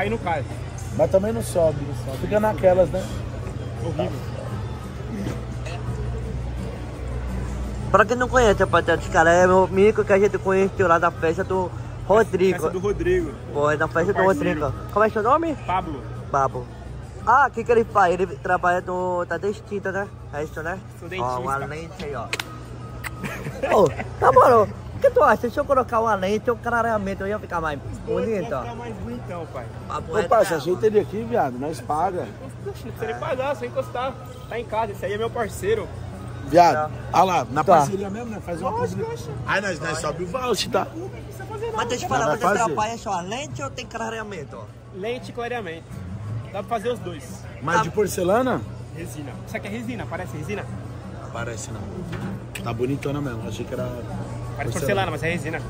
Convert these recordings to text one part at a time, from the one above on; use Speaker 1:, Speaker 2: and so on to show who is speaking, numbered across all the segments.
Speaker 1: cai e não cai.
Speaker 2: Mas também não sobe. Fica naquelas, né?
Speaker 1: Horrível.
Speaker 3: Pra quem não conhece, rapaziada, esse cara é meu amigo que a gente conheceu lá da festa do Rodrigo.
Speaker 1: É do Rodrigo.
Speaker 3: Pô, é na festa do
Speaker 1: parceiro.
Speaker 3: Rodrigo. Como é seu nome?
Speaker 1: Pablo.
Speaker 3: Babo. Ah, o que, que ele faz? Ele trabalha no. tá dentista, né? É isso, né?
Speaker 1: Sou
Speaker 3: Ó,
Speaker 1: dentista.
Speaker 3: uma lente aí, ó. Ô, tá bom, o que tu acha? Se eu colocar uma lente, o clareamento ia ficar mais bonito,
Speaker 1: ficar
Speaker 3: ó.
Speaker 1: mais bonitão, pai.
Speaker 3: Papo
Speaker 2: Ô,
Speaker 3: mesmo.
Speaker 2: ajeita ele aqui, viado. Nós paga.
Speaker 1: Não precisa nem pagar, só encostar. Tá em casa, esse aí é meu parceiro.
Speaker 2: Viado, olha lá, na
Speaker 3: Tá.
Speaker 2: parceria mesmo, né? Faz uma
Speaker 1: lógico.
Speaker 2: Aí nós, nós sobe o voucher, tá?
Speaker 1: Não precisa fazer nada.
Speaker 3: Mas deixa eu falar, você
Speaker 2: fazer.
Speaker 3: trabalha só a lente ou tem clareamento, ó?
Speaker 1: Lente e clareamento. Dá pra fazer os dois.
Speaker 2: Mas de porcelana?
Speaker 1: Resina. Isso aqui é resina, parece resina?
Speaker 2: Parece não. Tá bonitona mesmo, achei que era.
Speaker 1: Parece porcelana, mas é resina.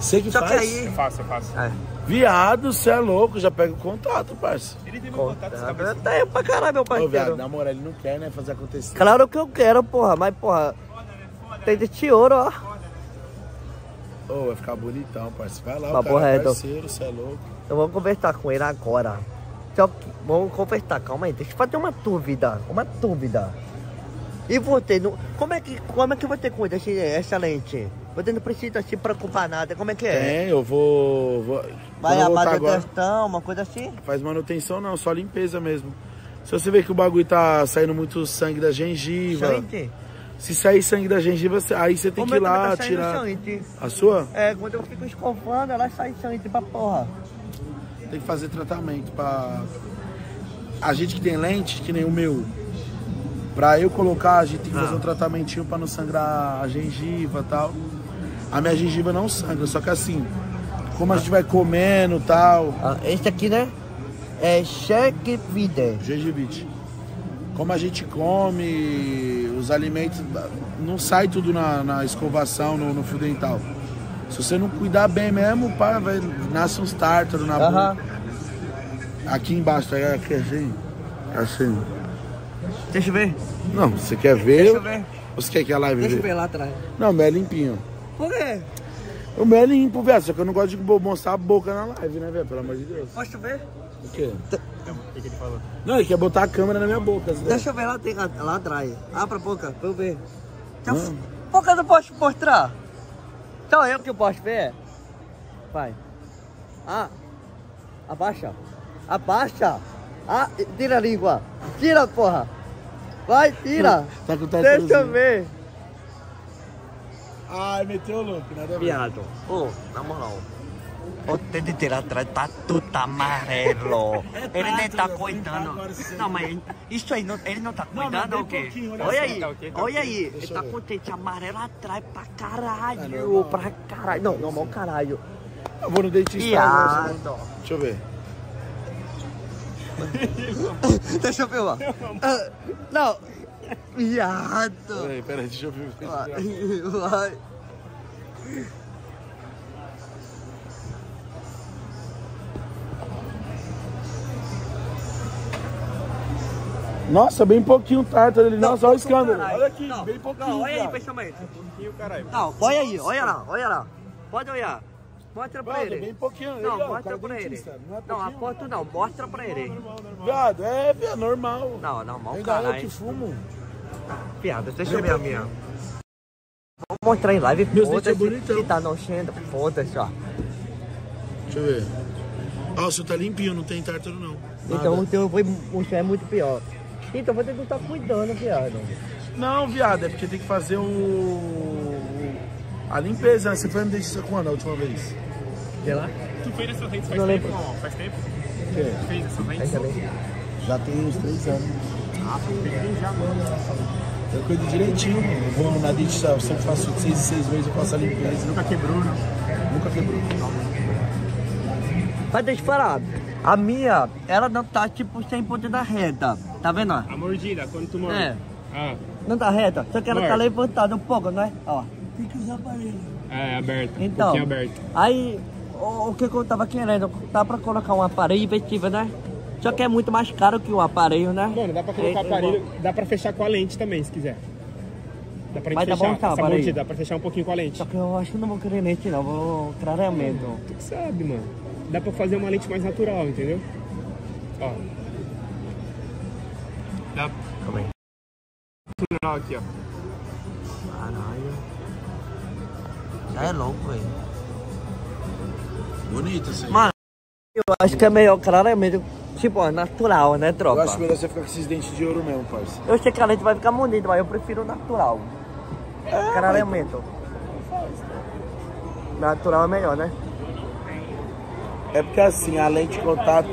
Speaker 2: Você que
Speaker 3: Só que
Speaker 2: faz?
Speaker 3: aí-
Speaker 1: Eu faço, eu faço.
Speaker 3: É.
Speaker 2: Viado, você é louco, já pega o contato, parça.
Speaker 1: Ele tem meu contato desse
Speaker 3: Conta.
Speaker 1: cabeça.
Speaker 3: Até pra caralho, meu
Speaker 2: Ô, viado,
Speaker 3: parceiro.
Speaker 2: na moral, ele não quer, né, fazer acontecer.
Speaker 3: Claro que eu quero, porra, mas porra. Tem de ouro, ó.
Speaker 2: Ô, vai ficar bonitão, parça. Vai lá,
Speaker 3: Papo
Speaker 2: o cara é
Speaker 3: reto.
Speaker 2: parceiro, você é louco.
Speaker 3: Eu vou conversar com ele agora. Que, vamos conversar, calma aí. Deixa eu fazer uma dúvida. Uma dúvida. E você, não, como, é que, como é que você cuida esse, essa lente? Você não precisa se preocupar nada, como é que é?
Speaker 2: Tem, eu vou. vou
Speaker 3: Vai a manutenção, uma coisa assim?
Speaker 2: Faz manutenção não, só limpeza mesmo. Se você vê que o bagulho tá saindo muito sangue da gengiva,
Speaker 3: Gente,
Speaker 2: se sair sangue da gengiva, aí você tem
Speaker 3: o
Speaker 2: que
Speaker 3: meu
Speaker 2: ir lá
Speaker 3: tá
Speaker 2: tirar.
Speaker 3: sangue.
Speaker 2: A sua?
Speaker 3: É, quando eu fico escovando, ela sai sangue pra porra.
Speaker 2: Tem que fazer tratamento pra. A gente que tem lente, que nem o meu. Pra eu colocar, a gente tem que fazer
Speaker 3: Ah.
Speaker 2: um tratamentinho pra não sangrar a gengiva e tal. A minha gengiva não sangra, só que assim, como a gente vai comendo e tal,
Speaker 3: Ah, esse aqui, né? É cheque vida.
Speaker 2: gengivite. Como a gente come, os alimentos não sai tudo na, na escovação, no, no fio dental. Se você não cuidar bem mesmo, pá, vai, nasce uns tártaros na
Speaker 3: Aham.
Speaker 2: boca. Aqui embaixo, é aqui assim. Assim.
Speaker 3: Deixa eu ver.
Speaker 2: Não, você quer ver?
Speaker 3: Deixa eu ver.
Speaker 2: Você quer que a live
Speaker 3: Deixa eu ver lá atrás.
Speaker 2: Não, o meu é limpinho.
Speaker 3: Por quê?
Speaker 2: O meu é limpo, velho. Só que eu não gosto de mostrar a boca na live, né, velho? Pelo amor de Deus.
Speaker 3: Posso ver?
Speaker 2: O quê?
Speaker 1: O que, ele falou?
Speaker 2: Não, ele quer botar a câmera na minha boca.
Speaker 3: Deixa eu ver lá, tem, lá atrás. Abra a boca, pra eu ver. Então,
Speaker 2: Não.
Speaker 3: Por que eu não posso mostrar? Só eu que posso ver? Vai. Ah. Abaixa. Abaixa. Ah, tira a língua. Tira, porra. Vai, tira.
Speaker 2: Tá com
Speaker 3: Deixa eu ver.
Speaker 2: Ai, meteu o louco, nada a ver.
Speaker 3: Viado. Ô, na moral. O dedo dele atrás tá tudo amarelo. ele nem tá cuidando. Não, mas isso aí, não, ele não tá
Speaker 2: Não,
Speaker 3: cuidando ou o quê?
Speaker 2: olha
Speaker 3: Olha aí,
Speaker 1: Tá tá
Speaker 3: olha aí.
Speaker 2: Deixa
Speaker 3: Ele tá
Speaker 2: ver.
Speaker 3: com o dente amarelo atrás pra
Speaker 2: É
Speaker 3: caralho.
Speaker 2: normal.
Speaker 3: pra caralho. Não, normal caralho.
Speaker 2: Eu vou no dentista.
Speaker 3: Viado.
Speaker 2: Deixa eu ver.
Speaker 3: Deixa eu ver, ó. Ah, Não. Viado.
Speaker 2: Peraí, peraí, deixa eu ver.
Speaker 3: Vai. Vai.
Speaker 2: Nossa, bem pouquinho o tártaro ali. Nossa, olha o escândalo.
Speaker 3: Caralho.
Speaker 2: Olha aqui,
Speaker 3: Não,
Speaker 2: bem pouquinho.
Speaker 3: Não, olha aí,
Speaker 2: viado.
Speaker 3: pensamento.
Speaker 1: E o caralho?
Speaker 3: Não, olha aí, olha lá, olha lá. Pode olhar. Mostra pra
Speaker 2: Viado,
Speaker 3: ele.
Speaker 2: bem pouquinho.
Speaker 3: Não,
Speaker 2: ó, o
Speaker 3: mostra
Speaker 2: é
Speaker 3: pra ele.
Speaker 2: dentista, Não, é
Speaker 3: Não, a foto não, mostra pra ele.
Speaker 2: Viado, é, viado, normal.
Speaker 3: Não, não, mal
Speaker 2: Ainda eu que
Speaker 3: caralho.
Speaker 2: fumo.
Speaker 3: Piada, deixa eu ver a minha. Vou mostrar em live,
Speaker 2: é
Speaker 3: foda-se.
Speaker 2: bonitão.
Speaker 3: Se tá nojento, foda-se, ó.
Speaker 2: Deixa eu ver. Ó, o seu tá limpinho, não tem tártaro não.
Speaker 3: Então
Speaker 2: Nada.
Speaker 3: o teu foi, o seu é muito pior. Então você não tá cuidando, viado.
Speaker 2: Não, viado, é porque tem que fazer o... A limpeza, né? Você foi dentista quando a última vez?
Speaker 3: Vê lá.
Speaker 1: Tu fez essa rente faz
Speaker 3: Não
Speaker 1: tempo?
Speaker 3: lembro.
Speaker 1: Não, faz tempo?
Speaker 2: O quê?
Speaker 1: Tu fez essa
Speaker 3: também.
Speaker 2: Já tem uns três anos.
Speaker 1: Ah, tem já, mano.
Speaker 2: Eu cuido direitinho, eu vou na dentista, eu sempre faço de seis em seis vezes, eu faço a limpeza.
Speaker 1: Nunca quebrou, não?
Speaker 2: Nunca quebrou.
Speaker 3: Mas deixa eu falar. A minha, ela não tá tipo 100% da reta. Tá vendo?
Speaker 1: A mordida, quando tu morde.
Speaker 3: É.
Speaker 1: Ah,
Speaker 3: Não tá reta. Só que ela tá levantada um pouco, não é? Ó. Tem que usar aparelho.
Speaker 1: é, aberto.
Speaker 3: Então,
Speaker 1: Um aberto.
Speaker 3: aí, o, o que, eu tava querendo? Dá pra colocar um aparelho investível, né? Só que é muito mais caro que o aparelho, né?
Speaker 1: Mano, dá pra colocar
Speaker 3: É,
Speaker 1: aparelho, dá pra fechar com a lente também, se quiser. Dá pra gente
Speaker 3: Mas tá
Speaker 1: fechar
Speaker 3: bom, tá,
Speaker 1: essa
Speaker 3: aparelho.
Speaker 1: mordida, dá pra fechar um pouquinho com a lente.
Speaker 3: Só que eu acho que não vou querer lente, não. Vou clareamento.
Speaker 1: Tu que sabe, mano. dá pra fazer uma lente mais natural, entendeu? Ó. Dá
Speaker 3: Calma aí.
Speaker 1: natural aqui, ó.
Speaker 3: Caralho. É louco, velho.
Speaker 2: Bonito assim.
Speaker 3: Mano, eu acho que é melhor claramente, tipo, natural, né,
Speaker 2: Eu
Speaker 3: tropa?
Speaker 2: acho melhor você ficar com esses dentes de ouro mesmo, parça.
Speaker 3: Eu sei que a lente vai ficar bonita, mas eu prefiro o natural. Claramente. Natural é melhor, né?
Speaker 2: É porque assim, a lente de contato,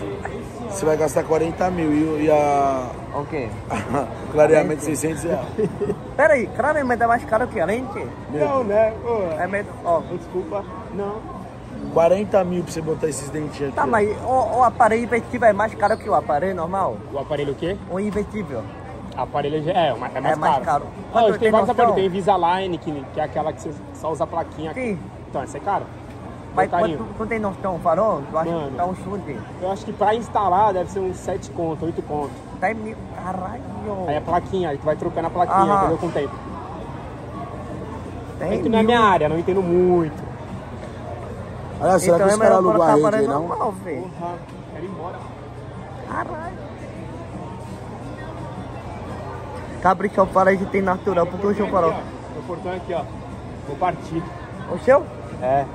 Speaker 2: você vai gastar 40 mil e, e a
Speaker 3: Ok.
Speaker 2: clareamento 600 reais.
Speaker 3: Pera aí, claramente é mais caro que a lente?
Speaker 1: Não, né? Ô,
Speaker 3: É meio... Ó,
Speaker 1: Desculpa. Não.
Speaker 2: 40 mil pra você botar esses dentes aqui.
Speaker 3: tá,
Speaker 2: ó.
Speaker 3: mas o, o aparelho invertível é mais caro que o aparelho normal?
Speaker 1: O aparelho o quê?
Speaker 3: O invertível?
Speaker 1: Aparelho já- é, mas é mais
Speaker 3: É mais
Speaker 1: caro.
Speaker 3: caro. Quanto
Speaker 1: hoje tem
Speaker 3: tem
Speaker 1: vários
Speaker 3: noção?
Speaker 1: aparelhos. Tem Invisalign, que, que é aquela que você só usa a plaquinha aqui.
Speaker 3: Sim.
Speaker 1: Então, essa é cara.
Speaker 3: Mas
Speaker 1: carinho.
Speaker 3: quanto, quanto tem noção, farol? Eu acho
Speaker 1: Mano.
Speaker 3: que tá um chute.
Speaker 1: Eu acho que pra instalar deve ser uns 7 conto, 8 conto.
Speaker 3: Tá em mil... Caralho.
Speaker 1: Aí a plaquinha, aí tu vai trocando a plaquinha,
Speaker 3: Aham.
Speaker 1: entendeu? Com o tempo.
Speaker 3: Tem
Speaker 1: É que não é
Speaker 3: mil.
Speaker 1: minha área, não entendo muito.
Speaker 2: Olha, será
Speaker 3: Então
Speaker 2: que
Speaker 3: é
Speaker 2: os caras alugam a rede aí,
Speaker 3: aparelho
Speaker 2: não?
Speaker 3: normal, velho.
Speaker 1: Porra, quero ir embora.
Speaker 3: Caralho. Caprichou para que tem natural, porque o
Speaker 1: ó. Meu portão aqui, ó. Vou partir.
Speaker 3: O seu?
Speaker 1: É.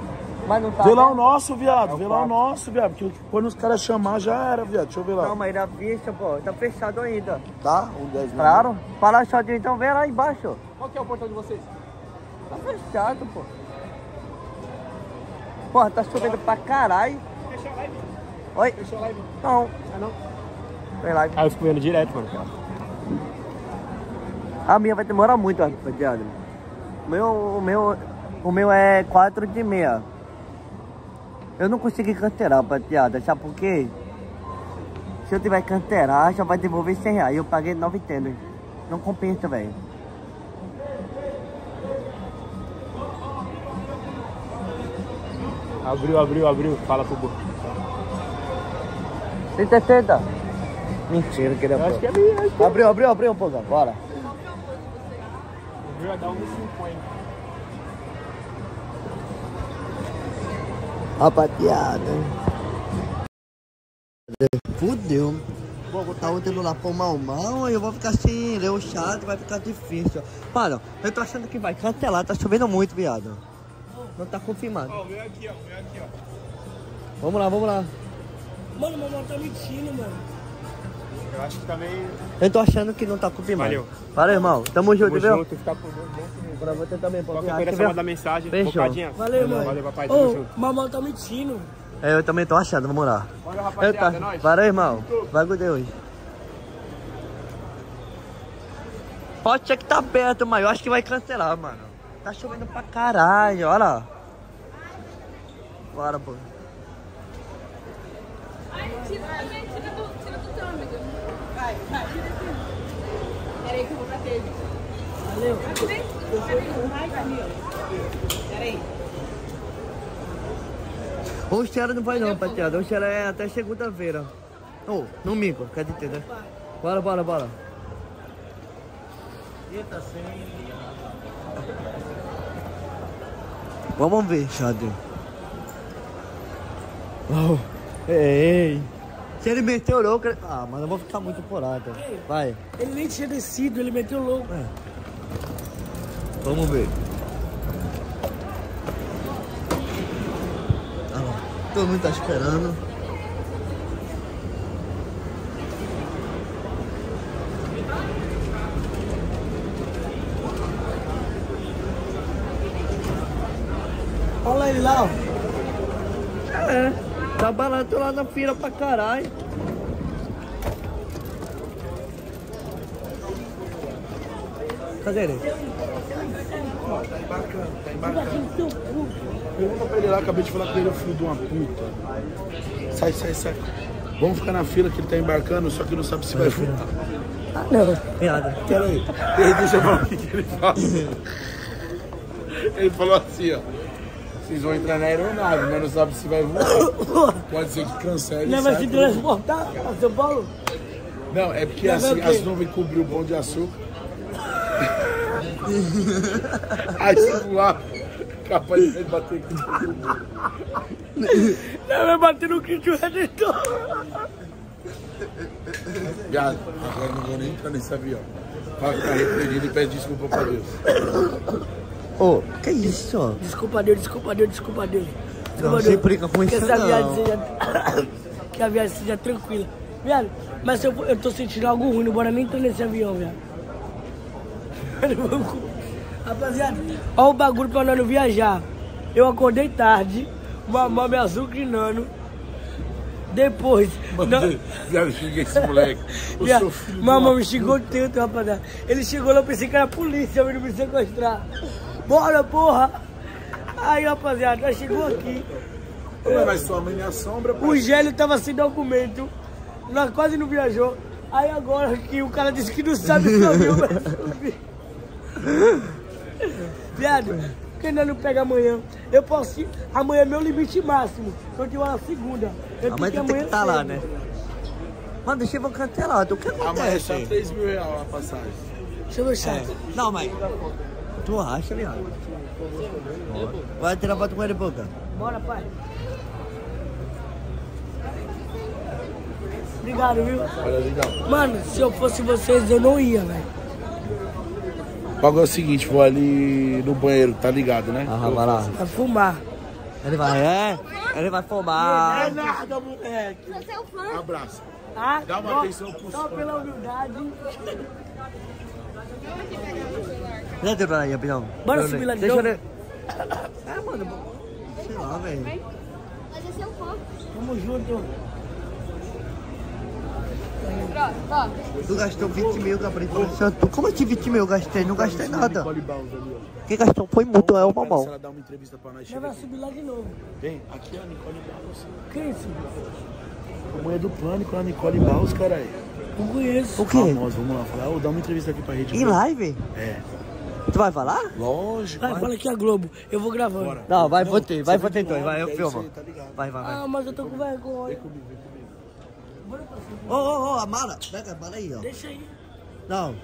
Speaker 3: Mas não tá.
Speaker 2: Vê lá
Speaker 3: né?
Speaker 2: o nosso, viado.
Speaker 1: É o
Speaker 2: Vê lá o nosso, viado. Porque quando os caras chamar já era, viado. Deixa eu ver lá.
Speaker 3: Não, mas era vista, pô. Tá fechado ainda.
Speaker 2: Tá? Um 10 mil.
Speaker 3: Claro. Para achadinho, então vem lá embaixo.
Speaker 1: Qual que é o portão de vocês?
Speaker 3: Tá fechado, pô. Porra, tá chovendo pra caralho.
Speaker 1: Fechou a live.
Speaker 3: Oi?
Speaker 1: Fechou a live.
Speaker 3: Não.
Speaker 1: Ah, não?
Speaker 3: Vem lá.
Speaker 1: Ah, eu fico vendo direto, mano.
Speaker 3: A minha vai demorar muito, rapaziada. O meu, o meu, o meu é 4 de meia. Eu não consegui canteirar, rapaziada. Sabe por quê? Se eu tiver canteirar, já vai devolver 100 reais. Eu paguei 9 tênis. Não compensa, velho.
Speaker 1: Abriu, abriu, abriu. Fala pro Bo.
Speaker 3: 160. Mentira, que ele
Speaker 1: Eu acho
Speaker 3: é
Speaker 1: que é minha. acho que é-
Speaker 3: Abriu, abriu, abriu um pouco. Bora.
Speaker 1: Abriu, vai dar 1,50.
Speaker 3: Rapaziada. Fudeu. Vou botar o celular por mão mão e eu vou ficar assim, ler o chat, vai ficar difícil. Mano, eu tô achando que vai cancelar, tá chovendo muito, viado. Não tá confirmado.
Speaker 1: Ó, meu aqui, ó. Meu aqui, ó.
Speaker 3: Vamos lá, vamos lá.
Speaker 4: Mano, o mamão tá mentindo, mano.
Speaker 1: Eu acho que também.
Speaker 3: Eu tô achando que não tá confirmado.
Speaker 1: Valeu.
Speaker 3: Valeu, irmão. Tamo junto,
Speaker 1: Tamo
Speaker 3: viu?
Speaker 1: junto, ficar por.
Speaker 3: Pra você também, pô.
Speaker 1: Qualquer coisa
Speaker 3: viu?
Speaker 1: mandar mensagem.
Speaker 3: Fechou.
Speaker 4: Valeu, mano.
Speaker 1: Valeu, papai. Tamo
Speaker 4: Ô,
Speaker 1: junto.
Speaker 4: o mamão tá mentindo.
Speaker 3: É, eu também tô achando, vamos lá.
Speaker 1: Valeu,
Speaker 3: Eu
Speaker 1: rapaziada.
Speaker 3: tá.
Speaker 1: É nóis.
Speaker 3: Valeu, irmão. Vai com Deus. Pode ser que tá perto, mas eu acho que vai cancelar, mano. Tá chovendo pra caralho, olha lá. Bora, pô.
Speaker 5: Ai, tira, tira, tira do, tira do teu amigo. Vai, vai. Peraí que eu vou bater. Valeu.
Speaker 3: O Xera não vai não, rapaziada. O Xera é até segunda-feira. Ô, no mico, quer dizer, né? Bora, bora, bora. Vamos ver, Xadê. Oh, ei. Se ele meteu louco... ele- Ah, mas eu vou ficar muito porado. Vai,
Speaker 4: Ele nem tinha descido, ele meteu louco.
Speaker 3: Vamos ver. Ah, todo mundo tá esperando.
Speaker 4: Olha ele lá, ó.
Speaker 3: É, tá barato lá na fila pra caralho. Cadê ele?
Speaker 2: Tá embarcando, tá embarcando. Pergunta pra ele lá, acabei de falar com ele, filho de uma puta. Sai, sai, sai. Vamos ficar na fila que ele tá embarcando, só que não sabe se vai voltar.
Speaker 3: Ah, não. Piada.
Speaker 2: Pera aí. Ele deixa eu falar o que, ele fala. Ele falou assim, ó. Vocês vão entrar na aeronave, mas não sabe se vai voar. Pode ser que cancele.
Speaker 4: Ele vai
Speaker 2: sai
Speaker 4: se transportar pra São Paulo?
Speaker 2: Não, é porque
Speaker 4: Mas
Speaker 2: assim, as nuvens cobriu o pão de açúcar. Aí se voar, Capaz de bater com todo mundo.
Speaker 4: Não, vai bater no Cristo Redentor.
Speaker 2: Viado, agora não vou nem entrar nesse avião. Pra ficar repreendido e pede desculpa pra Deus.
Speaker 3: Ô, que isso?
Speaker 4: Desculpa Deus, desculpa Deus, desculpa Deus. Desculpa
Speaker 3: Não, se brinca com
Speaker 4: Que
Speaker 3: isso,
Speaker 4: essa viagem
Speaker 3: não.
Speaker 4: seja... que a viagem seja tranquila. Viado, mas eu, eu tô sentindo algo ruim, não bora nem entrar nesse avião, viado. Rapaziada, olha o bagulho pra nós não viajar. Eu acordei tarde, mamãe me azucrinando. Depois. não-
Speaker 2: Viado, xinguei esse moleque. Eu
Speaker 4: Mamãe me xingou tanto, rapaziada. Ele chegou lá, eu pensei que era a polícia vindo me sequestrar. Bora, porra! Aí, rapaziada, nós chegou aqui.
Speaker 2: Mas sua mãe é a sombra, pô.
Speaker 4: O Gélio tava sem documento. Nós quase não viajou. Aí agora que o cara disse que não sabe se vai subir. Viado, porque nós não pega amanhã. Eu posso ir. Amanhã é meu limite máximo. Eu tiver uma segunda. Eu
Speaker 3: Amanhã
Speaker 4: tenho
Speaker 3: tem que estar lá,
Speaker 4: cedo.
Speaker 3: né? Mano, deixa eu vou cancelado. O que
Speaker 2: Amanhã é
Speaker 3: acontece?
Speaker 2: 3 mil reais a passagem.
Speaker 4: Deixa eu ver o chat.
Speaker 3: É. Não, mas... Tu acha, viado? Vai tirar foto com ele, boca.
Speaker 4: Bora, pai. Obrigado, viu? Mano, se eu fosse vocês, eu não ia, velho.
Speaker 2: O bagulho é o seguinte, vou ali no banheiro, tá ligado, né?
Speaker 3: Ah, vai lá.
Speaker 4: Pra fumar.
Speaker 3: Ele vai, é? Ele vai fumar.
Speaker 2: nada, moleque.
Speaker 5: Sou seu fã.
Speaker 2: Abraço.
Speaker 4: Ah,
Speaker 2: Dá uma atenção pro
Speaker 4: Só pela humildade.
Speaker 3: Deixa eu aí, rapidão.
Speaker 4: Bora subir lá de
Speaker 3: Deixa eu
Speaker 4: novo?
Speaker 3: ver. É, mano. Sei lá, velho.
Speaker 5: Mas é seu fã.
Speaker 4: Tamo junto.
Speaker 3: Tu gastou 20 mil, Gabriel. Tu- Como assim 20 mil eu gastei? Não gastei nada. Quem gastou foi muito, é o
Speaker 2: Se
Speaker 3: mamão.
Speaker 2: ela dá uma entrevista pra nós,
Speaker 4: vai subir lá de novo.
Speaker 2: Vem, aqui é a Nicole Baus.
Speaker 4: Que isso?
Speaker 2: A mulher do Pânico, a Nicole Baus, caralho.
Speaker 4: Não conheço.
Speaker 3: O quê?
Speaker 2: Famosa, vamos lá falar. Ô, dá uma entrevista aqui pra Rede
Speaker 3: Em live?
Speaker 2: É.
Speaker 3: Tu vai falar?
Speaker 2: Lógico.
Speaker 4: Vai, fala aqui a Globo. Eu vou gravando.
Speaker 2: Bora.
Speaker 3: Não, vai, vou ter, vai, vou ter então, vai, eu
Speaker 2: aí
Speaker 3: filmo.
Speaker 2: tá ligado.
Speaker 3: Vai, vai, vai.
Speaker 4: Ah, mas eu tô com vergonha.
Speaker 2: Vem comigo, vem comigo.
Speaker 3: Ô, ô, ô, a mala. Pega a mala aí, ó.
Speaker 4: Deixa aí.
Speaker 3: Não,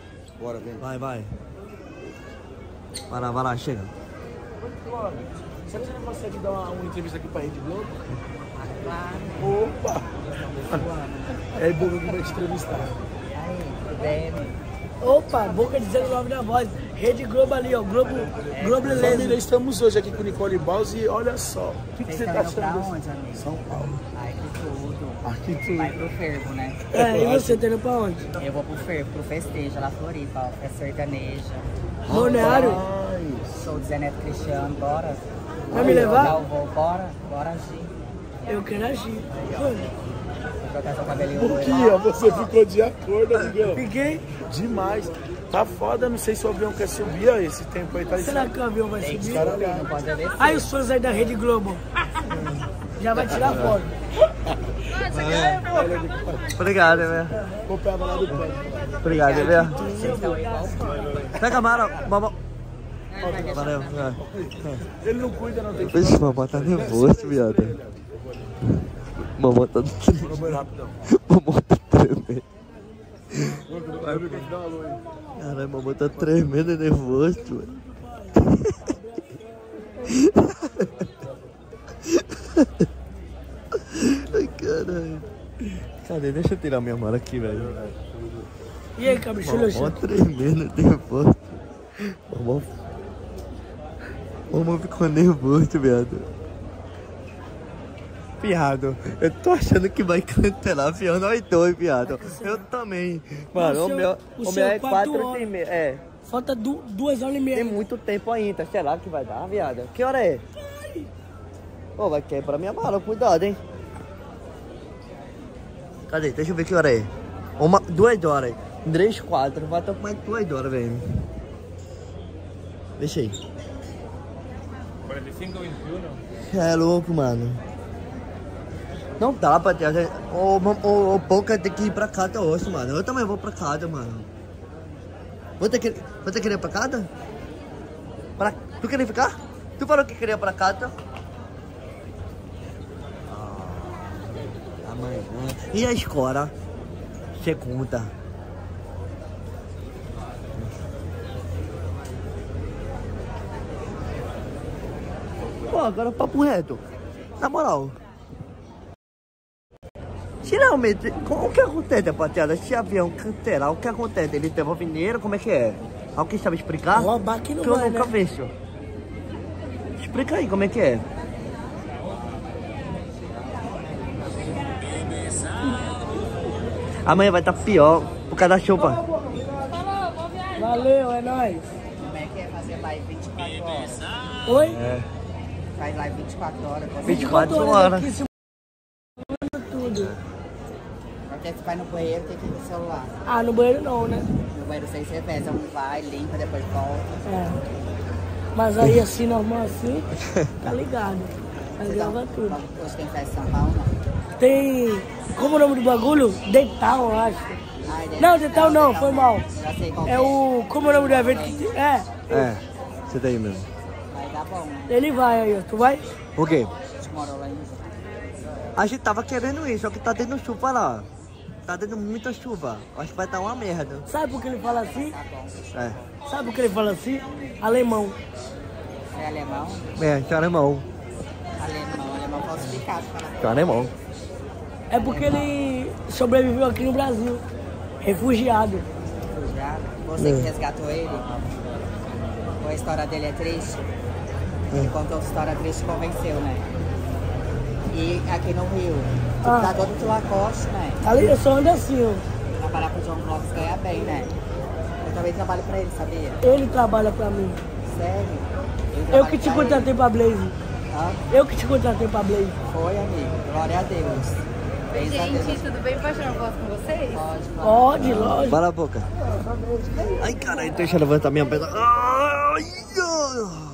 Speaker 2: Bora, vem.
Speaker 3: vai, vai. Vai lá, vai lá, chega.
Speaker 2: Será que você não consegue dar uma, uma entrevista aqui pra Rede Globo? Claro. Opa! É a Boca que vai te entrevistar.
Speaker 4: Opa, boca de 19 na voz. Rede Globo ali, ó. Globo, Globo
Speaker 2: Família,
Speaker 4: Beleza.
Speaker 2: estamos hoje aqui com Nicole Baus e olha só. O que, que você tá
Speaker 6: indo
Speaker 2: achando? São Paulo.
Speaker 6: Tudo. Vai pro fervo, né?
Speaker 4: É, e você tá indo pra onde?
Speaker 6: Eu vou pro fervo, pro festejo lá Floripa, ó. É sertaneja.
Speaker 4: Balneário?
Speaker 6: Sou do Zé Neto Cristiano, bora.
Speaker 4: Vai me levar?
Speaker 6: Eu vou, bora, bora agir.
Speaker 4: Eu quero agir.
Speaker 6: Vou trocar seu cabelinho
Speaker 2: Por que ó, você ficou de acordo, amigão?
Speaker 4: Fiquei.
Speaker 2: Demais. Tá foda, não sei se o avião quer subir, ó. Esse tempo aí tá
Speaker 4: Será que o avião vai
Speaker 6: Tem
Speaker 4: subir?
Speaker 6: subir, não pode descer.
Speaker 4: Aí os fãs aí da Rede Globo. Já vai tirar foto.
Speaker 3: Obrigado, velho.
Speaker 2: Vou pegar lá do pano.
Speaker 3: Obrigado,
Speaker 6: fã.
Speaker 3: Pega a mala, mamão. Valeu. é.
Speaker 2: Ele não cuida, não tem que
Speaker 3: Vixe, mamão tá nervoso, viado. Mamão tá...
Speaker 2: ir rapidão.
Speaker 3: Mamão tá tremendo. Caralho, mamão tá tremendo e nervoso, velho. Ai, caralho. Cadê? Deixa eu tirar minha mala aqui, velho.
Speaker 4: E aí, cabeça,
Speaker 3: Mamão tremendo, nervoso. Mamão... Mamão ficou nervoso, viado. Viado, eu tô achando que vai cancelar, fião, nós dois, viado. Eu também. Mano,
Speaker 4: O
Speaker 3: o meu,
Speaker 4: o
Speaker 3: meu é
Speaker 4: quatro
Speaker 3: quatro
Speaker 4: horas.
Speaker 3: e meia. É,
Speaker 4: Falta du duas horas e meia.
Speaker 3: tem muito tempo ainda. Será que vai dar, viado? Que hora é? Ô, vai quebrar minha mala, cuidado, hein? Cadê? Deixa eu ver que hora é. Uma, duas horas. Três, quatro. Vai estar com mais duas horas, velho. Deixa aí. É louco, mano. Não dá pra ter. O, o, o Boca tem que ir pra casa hoje, mano. Eu também vou pra casa, mano. Você, quer, você queria ir pra casa? Pra, tu queria ficar? Tu falou que queria ir pra casa? Ah, amanhã. E a escola? Você conta. Ó, agora papo reto. Na moral. Geralmente, o que acontece, rapaziada? Se avião cancelar, o que acontece? Ele devolve dinheiro, como é que é? Alguém sabe explicar?
Speaker 4: Roubar que não
Speaker 3: que eu
Speaker 4: vai,
Speaker 3: nunca
Speaker 4: né?
Speaker 3: vejo. Explica aí como é que é. Amanhã vai estar pior por causa da
Speaker 5: viagem.
Speaker 4: Valeu, é nóis.
Speaker 6: Como é que é fazer live 24 horas?
Speaker 4: Oi?
Speaker 3: É.
Speaker 6: Faz live 24 horas. Você
Speaker 3: 24 horas.
Speaker 4: se tudo.
Speaker 6: Porque você vai no banheiro, tem que ir no celular.
Speaker 4: Ah, no banheiro não, né?
Speaker 6: No banheiro sem cerveja, um vai, limpa, depois volta.
Speaker 4: É. Mas aí assim, normal assim, tá ligado. Aí
Speaker 6: Você
Speaker 4: grava
Speaker 6: tá-
Speaker 4: tudo.
Speaker 6: Hoje tem festa em São Paulo, não?
Speaker 4: Tem. Como é o nome do bagulho? Dental, eu acho.
Speaker 6: Ai,
Speaker 4: Não, Dental não, foi mal.
Speaker 6: Já sei qual
Speaker 4: É o. Como é o nome do evento que? É,
Speaker 3: É, você daí mesmo.
Speaker 6: Vai dar bom, né?
Speaker 4: ele vai aí, ó. Tu vai?
Speaker 3: O quê?
Speaker 6: A gente morou lá em...
Speaker 3: A gente tava querendo isso, só que tá tendo chuva lá. Tá tendo muita chuva. Acho que vai dar uma merda.
Speaker 4: Sabe por que ele fala assim?
Speaker 3: É.
Speaker 4: Sabe por que ele fala assim? Alemão.
Speaker 6: É alemão?
Speaker 3: É, que alemão.
Speaker 6: Alemão, alemão falsificado.
Speaker 3: Que alemão.
Speaker 4: É porque ele sobreviveu aqui no Brasil. Refugiado.
Speaker 6: Já? Você que resgatou ele? Ou a história dele é triste? Ele contou a história triste e convenceu, né? E aqui no Rio, tu
Speaker 4: Ah.
Speaker 6: tá todo tu Lacoste, né?
Speaker 4: Ali eu só ando assim, ó.
Speaker 6: Trabalhar pro John Clóvis ganha bem, né? Eu também trabalho pra ele, sabia?
Speaker 4: Ele trabalha pra mim.
Speaker 6: Sério?
Speaker 4: Eu
Speaker 6: trabalho
Speaker 4: que te contratei pra Blaze.
Speaker 6: Hã?
Speaker 4: Eu que te contratei pra Blaze.
Speaker 6: Foi, amigo. Glória a Deus. Bens a Deus.
Speaker 5: Gente, tudo bem? Posso tirar uma foto com vocês?
Speaker 6: Pode, pode.
Speaker 4: Pode, lógico.
Speaker 3: Bala a boca. Ai, caralho, deixa eu levantar minha perna. Ai, ai.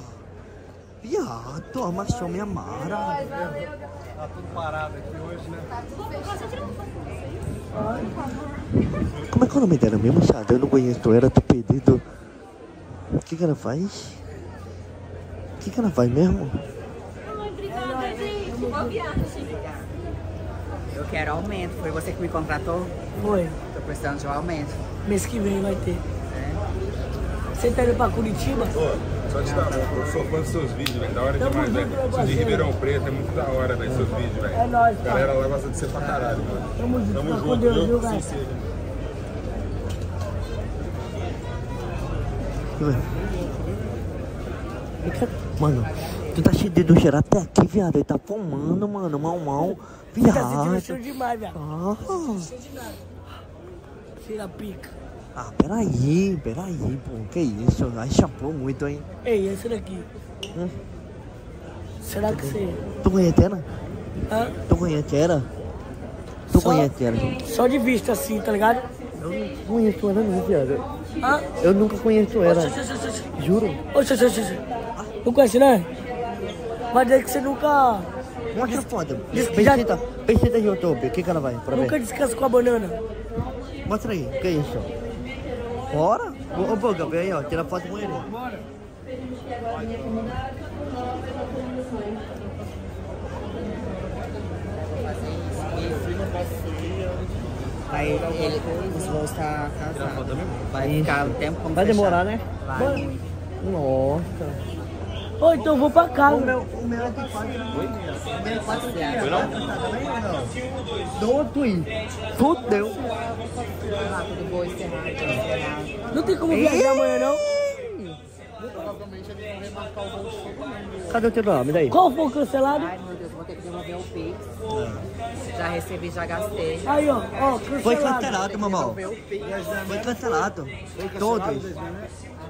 Speaker 3: Viado, amassou minha mara. Como é que é o nome dela mesmo, Chada? Eu não conheço ela, tô perdido. O que que ela faz? O que que ela faz mesmo?
Speaker 6: Eu quero aumento. Foi você que me contratou?
Speaker 4: Foi.
Speaker 6: Tô precisando de um aumento.
Speaker 4: Mês que vem vai ter.
Speaker 6: É.
Speaker 4: Você tá indo pra Curitiba?
Speaker 7: Só te dar uma, eu sou fã dos seus vídeos, velho. Da hora
Speaker 4: Tamo
Speaker 7: demais, velho. Sou de. Ribeirão Preto, é muito da hora, velho, seus vídeos, velho.
Speaker 4: É nóis,
Speaker 7: A
Speaker 4: pai.
Speaker 7: galera lá gosta de ser pra caralho, mano.
Speaker 4: Tamo junto,
Speaker 7: Tamo junto,
Speaker 4: Deus,
Speaker 7: viu?
Speaker 4: velho?
Speaker 3: Mano, tu tá cheio de dedo cheiro até aqui, viado. Ele tá fumando, mano, mal, mal.
Speaker 4: Você tá se
Speaker 3: Viado.
Speaker 4: divertindo demais, velho.
Speaker 3: Ah,
Speaker 4: Tira a pica.
Speaker 3: ah, peraí, peraí, pô. Que isso? Aí chapou muito, hein?
Speaker 4: Ei, esse daqui.
Speaker 3: Hum.
Speaker 4: Será que você...
Speaker 3: Tu conhece ela?
Speaker 4: Hã?
Speaker 3: Tu conhece ela? Tu
Speaker 4: Só-
Speaker 3: conhece ela?
Speaker 4: Só de vista assim, tá ligado?
Speaker 3: Eu não conheço ela não, viado.
Speaker 4: Hã?
Speaker 3: Eu nunca conheço ela.
Speaker 4: Oxe, oxe, oxe.
Speaker 3: Juro.
Speaker 4: Oxe, oxe, oxe, oxe. Não conhece, né? Vai dizer que você nunca...
Speaker 3: Mostra a foto. Pesquisa, pesquisa no YouTube. O que que ela vai? Pra
Speaker 4: Nunca
Speaker 3: ver.
Speaker 4: descansa com a banana.
Speaker 3: Mostra aí. O que é isso? Bora? Ô, ô Boga, vem aí, ó. Tira foto com ele.
Speaker 6: Aí ele, os voos tá atrasado. Vai ficar o tempo como
Speaker 3: Vai
Speaker 6: fechado.
Speaker 3: demorar, né?
Speaker 6: Vai.
Speaker 3: Nossa.
Speaker 4: Ô, então eu vou pra casa.
Speaker 3: O meu, o meu é de quatro. O meu é quatro dias. Foi não? Do outro aí. Fudeu.
Speaker 4: Não tem como viajar amanhã, não?
Speaker 3: Cadê o teu nome daí?
Speaker 4: Qual foi o cancelado?
Speaker 6: Ai, meu Deus, vou ter que devolver o Pix. Já recebi, já gastei.
Speaker 4: Aí, ó. Ó, cancelado.
Speaker 3: Foi cancelado, mamão.
Speaker 6: O.
Speaker 3: Foi cancelado. Todos.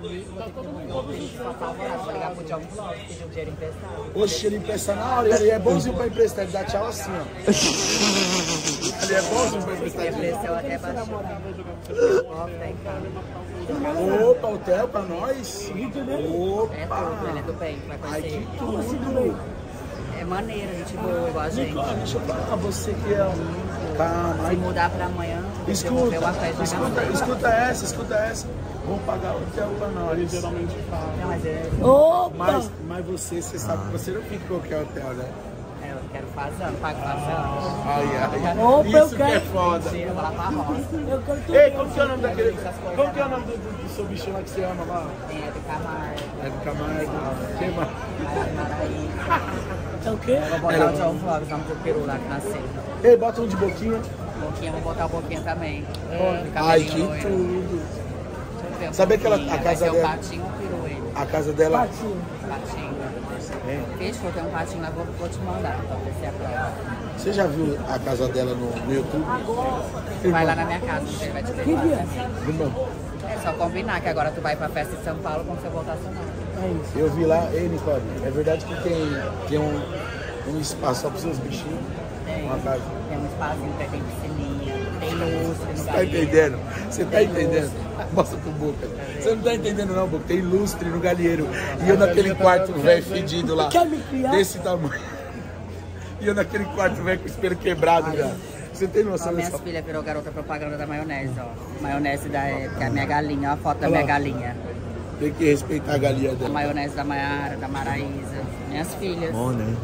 Speaker 6: Vou ter que favorável. Ligar pro pedir dinheiro emprestado.
Speaker 2: Oxe, ele empresta na hora, ele é bonzinho pra emprestar, ele dá tchau assim, ó. Ele é bonzinho pra emprestar.
Speaker 6: Até baixou. Ó, tá em casa.
Speaker 2: Opa, hotel pra nós.
Speaker 6: É tudo, ele é do bem, vai conhecer. É maneiro, gente boa, igual a gente.
Speaker 2: Deixa eu falar, você que é um... Calma,
Speaker 6: Se mudar pra amanhã,
Speaker 2: Escuta, escuta, escuta essa, escuta essa. Vamos pagar o hotel pra nós. geralmente fala.
Speaker 6: Não, mas é...
Speaker 4: Opa!
Speaker 2: Mas, mas você, você sabe que você não fica em qualquer hotel, né?
Speaker 6: é, eu quero fazendo, pago fazendo.
Speaker 2: Ai, ai.
Speaker 4: Opa, eu
Speaker 2: Isso que é
Speaker 4: quero.
Speaker 2: foda.
Speaker 6: Mentira, eu vou lá pra roça.
Speaker 4: Eu quero tudo.
Speaker 2: Ei, como que é o nome daquele. Como que é o nome do, do, do seu bichinho lá que você ama lá?
Speaker 6: Tem a do Camargo,
Speaker 2: É do Camargo. Quem mais?
Speaker 4: É o quê?
Speaker 6: Vou botar o Vlogs, nome do peru lá que nasceu.
Speaker 2: Ei, bota um de boquinha.
Speaker 6: Boquinha, vou botar o Boquinha também.
Speaker 2: Ai, que tudo. Sabe aquela- a casa
Speaker 6: ser o
Speaker 2: dela?
Speaker 6: patinho ou ele?
Speaker 2: A casa dela.
Speaker 4: Patinho.
Speaker 6: Patinho. Vixe, vou ter um patinho lá, vou, vou te mandar pra ver se é prova.
Speaker 2: Você já viu a casa dela no, no YouTube?
Speaker 6: Vai lá na minha casa, ele vai te
Speaker 4: Que
Speaker 6: levar.
Speaker 4: dia?
Speaker 2: Irmão,
Speaker 6: É só combinar que agora tu vai pra festa em São Paulo quando você voltar a São Paulo.
Speaker 4: É isso.
Speaker 2: eu vi lá. Ei, Nicole, é verdade que tem, tem um, um espaço só para seus bichinhos?
Speaker 6: Tem,
Speaker 2: Uma casa.
Speaker 6: tem um espacinho, tem piscininha,
Speaker 2: Você tá
Speaker 6: galinho.
Speaker 2: entendendo? Você tá entendendo? Mostra pro Boca. Você não tá entendendo não, Boca. Tem lustre no galinheiro. E eu naquele quarto velho fedido lá.
Speaker 4: Quer me criar?
Speaker 2: Desse tamanho. E eu naquele quarto velho com o espelho quebrado já. Você tem noção
Speaker 6: minhas
Speaker 2: dessa?
Speaker 6: filhas virou garota propaganda da maionese, ó. Maionese da que é a minha galinha, ó, a foto da minha galinha.
Speaker 2: Tem que respeitar a galinha
Speaker 6: A
Speaker 2: dela.
Speaker 6: maionese da Maiara, da Maraísa. Minhas filhas.
Speaker 3: Bom, né?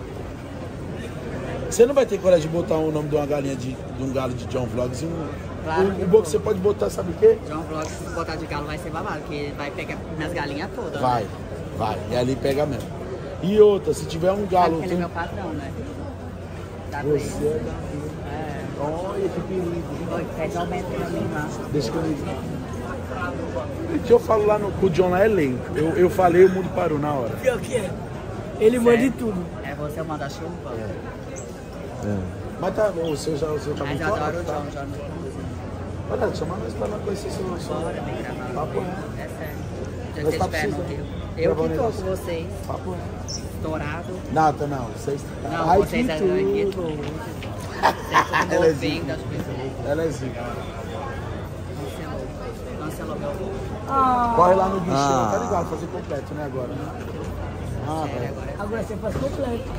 Speaker 2: Você não vai ter coragem de botar o nome de uma galinha de, de um galo de John Vlogs e um.
Speaker 6: Claro
Speaker 2: o,
Speaker 6: que
Speaker 2: o Boca você pode botar, sabe o quê?
Speaker 6: John Vlog, se botar de galo vai ser babado, porque vai pegar minhas galinhas todas.
Speaker 2: Vai,
Speaker 6: Né?
Speaker 2: vai. E ali pega mesmo. E outra, se tiver um
Speaker 6: Sabe
Speaker 2: galo.
Speaker 6: que ele é
Speaker 2: tem-
Speaker 6: meu patrão, né? Da
Speaker 2: Você
Speaker 6: Grace.
Speaker 2: é da.
Speaker 6: É.
Speaker 2: Olha que perigo.
Speaker 6: Oi, pede aumento pra mim lá.
Speaker 2: Deixa comigo. O que eu falo lá no, com o John lá é lento. Eu, eu falei, o mundo parou na hora.
Speaker 4: Pior que é. Ele manda de tudo.
Speaker 6: É você o manda-chuva?
Speaker 2: Mas tá, o seu já, o seu tá
Speaker 6: Mas
Speaker 2: muito
Speaker 6: eu
Speaker 2: fora,
Speaker 6: adoro o
Speaker 2: tá?
Speaker 6: John, John.
Speaker 2: Olha, chama nós pra conhecer seu seu-
Speaker 6: Bora, vem gravar.
Speaker 2: Papo reto.
Speaker 6: É sério. Já que
Speaker 2: tá
Speaker 6: no. Eu que tô com vocês,
Speaker 2: Papo reto.
Speaker 6: estourado.
Speaker 2: Nada, não. Vocês.
Speaker 6: Não,
Speaker 2: Ai,
Speaker 6: vocês
Speaker 2: que
Speaker 6: é aqui.
Speaker 2: tudo.
Speaker 6: Vocês
Speaker 2: é
Speaker 6: ouvindo as pessoas.
Speaker 2: Ela é zica.
Speaker 4: Ah,
Speaker 2: Corre lá no bichão,
Speaker 3: Ah.
Speaker 2: tá ligado? Fazer completo, né, agora? né? Ah,
Speaker 6: agora é
Speaker 4: agora você faz completo.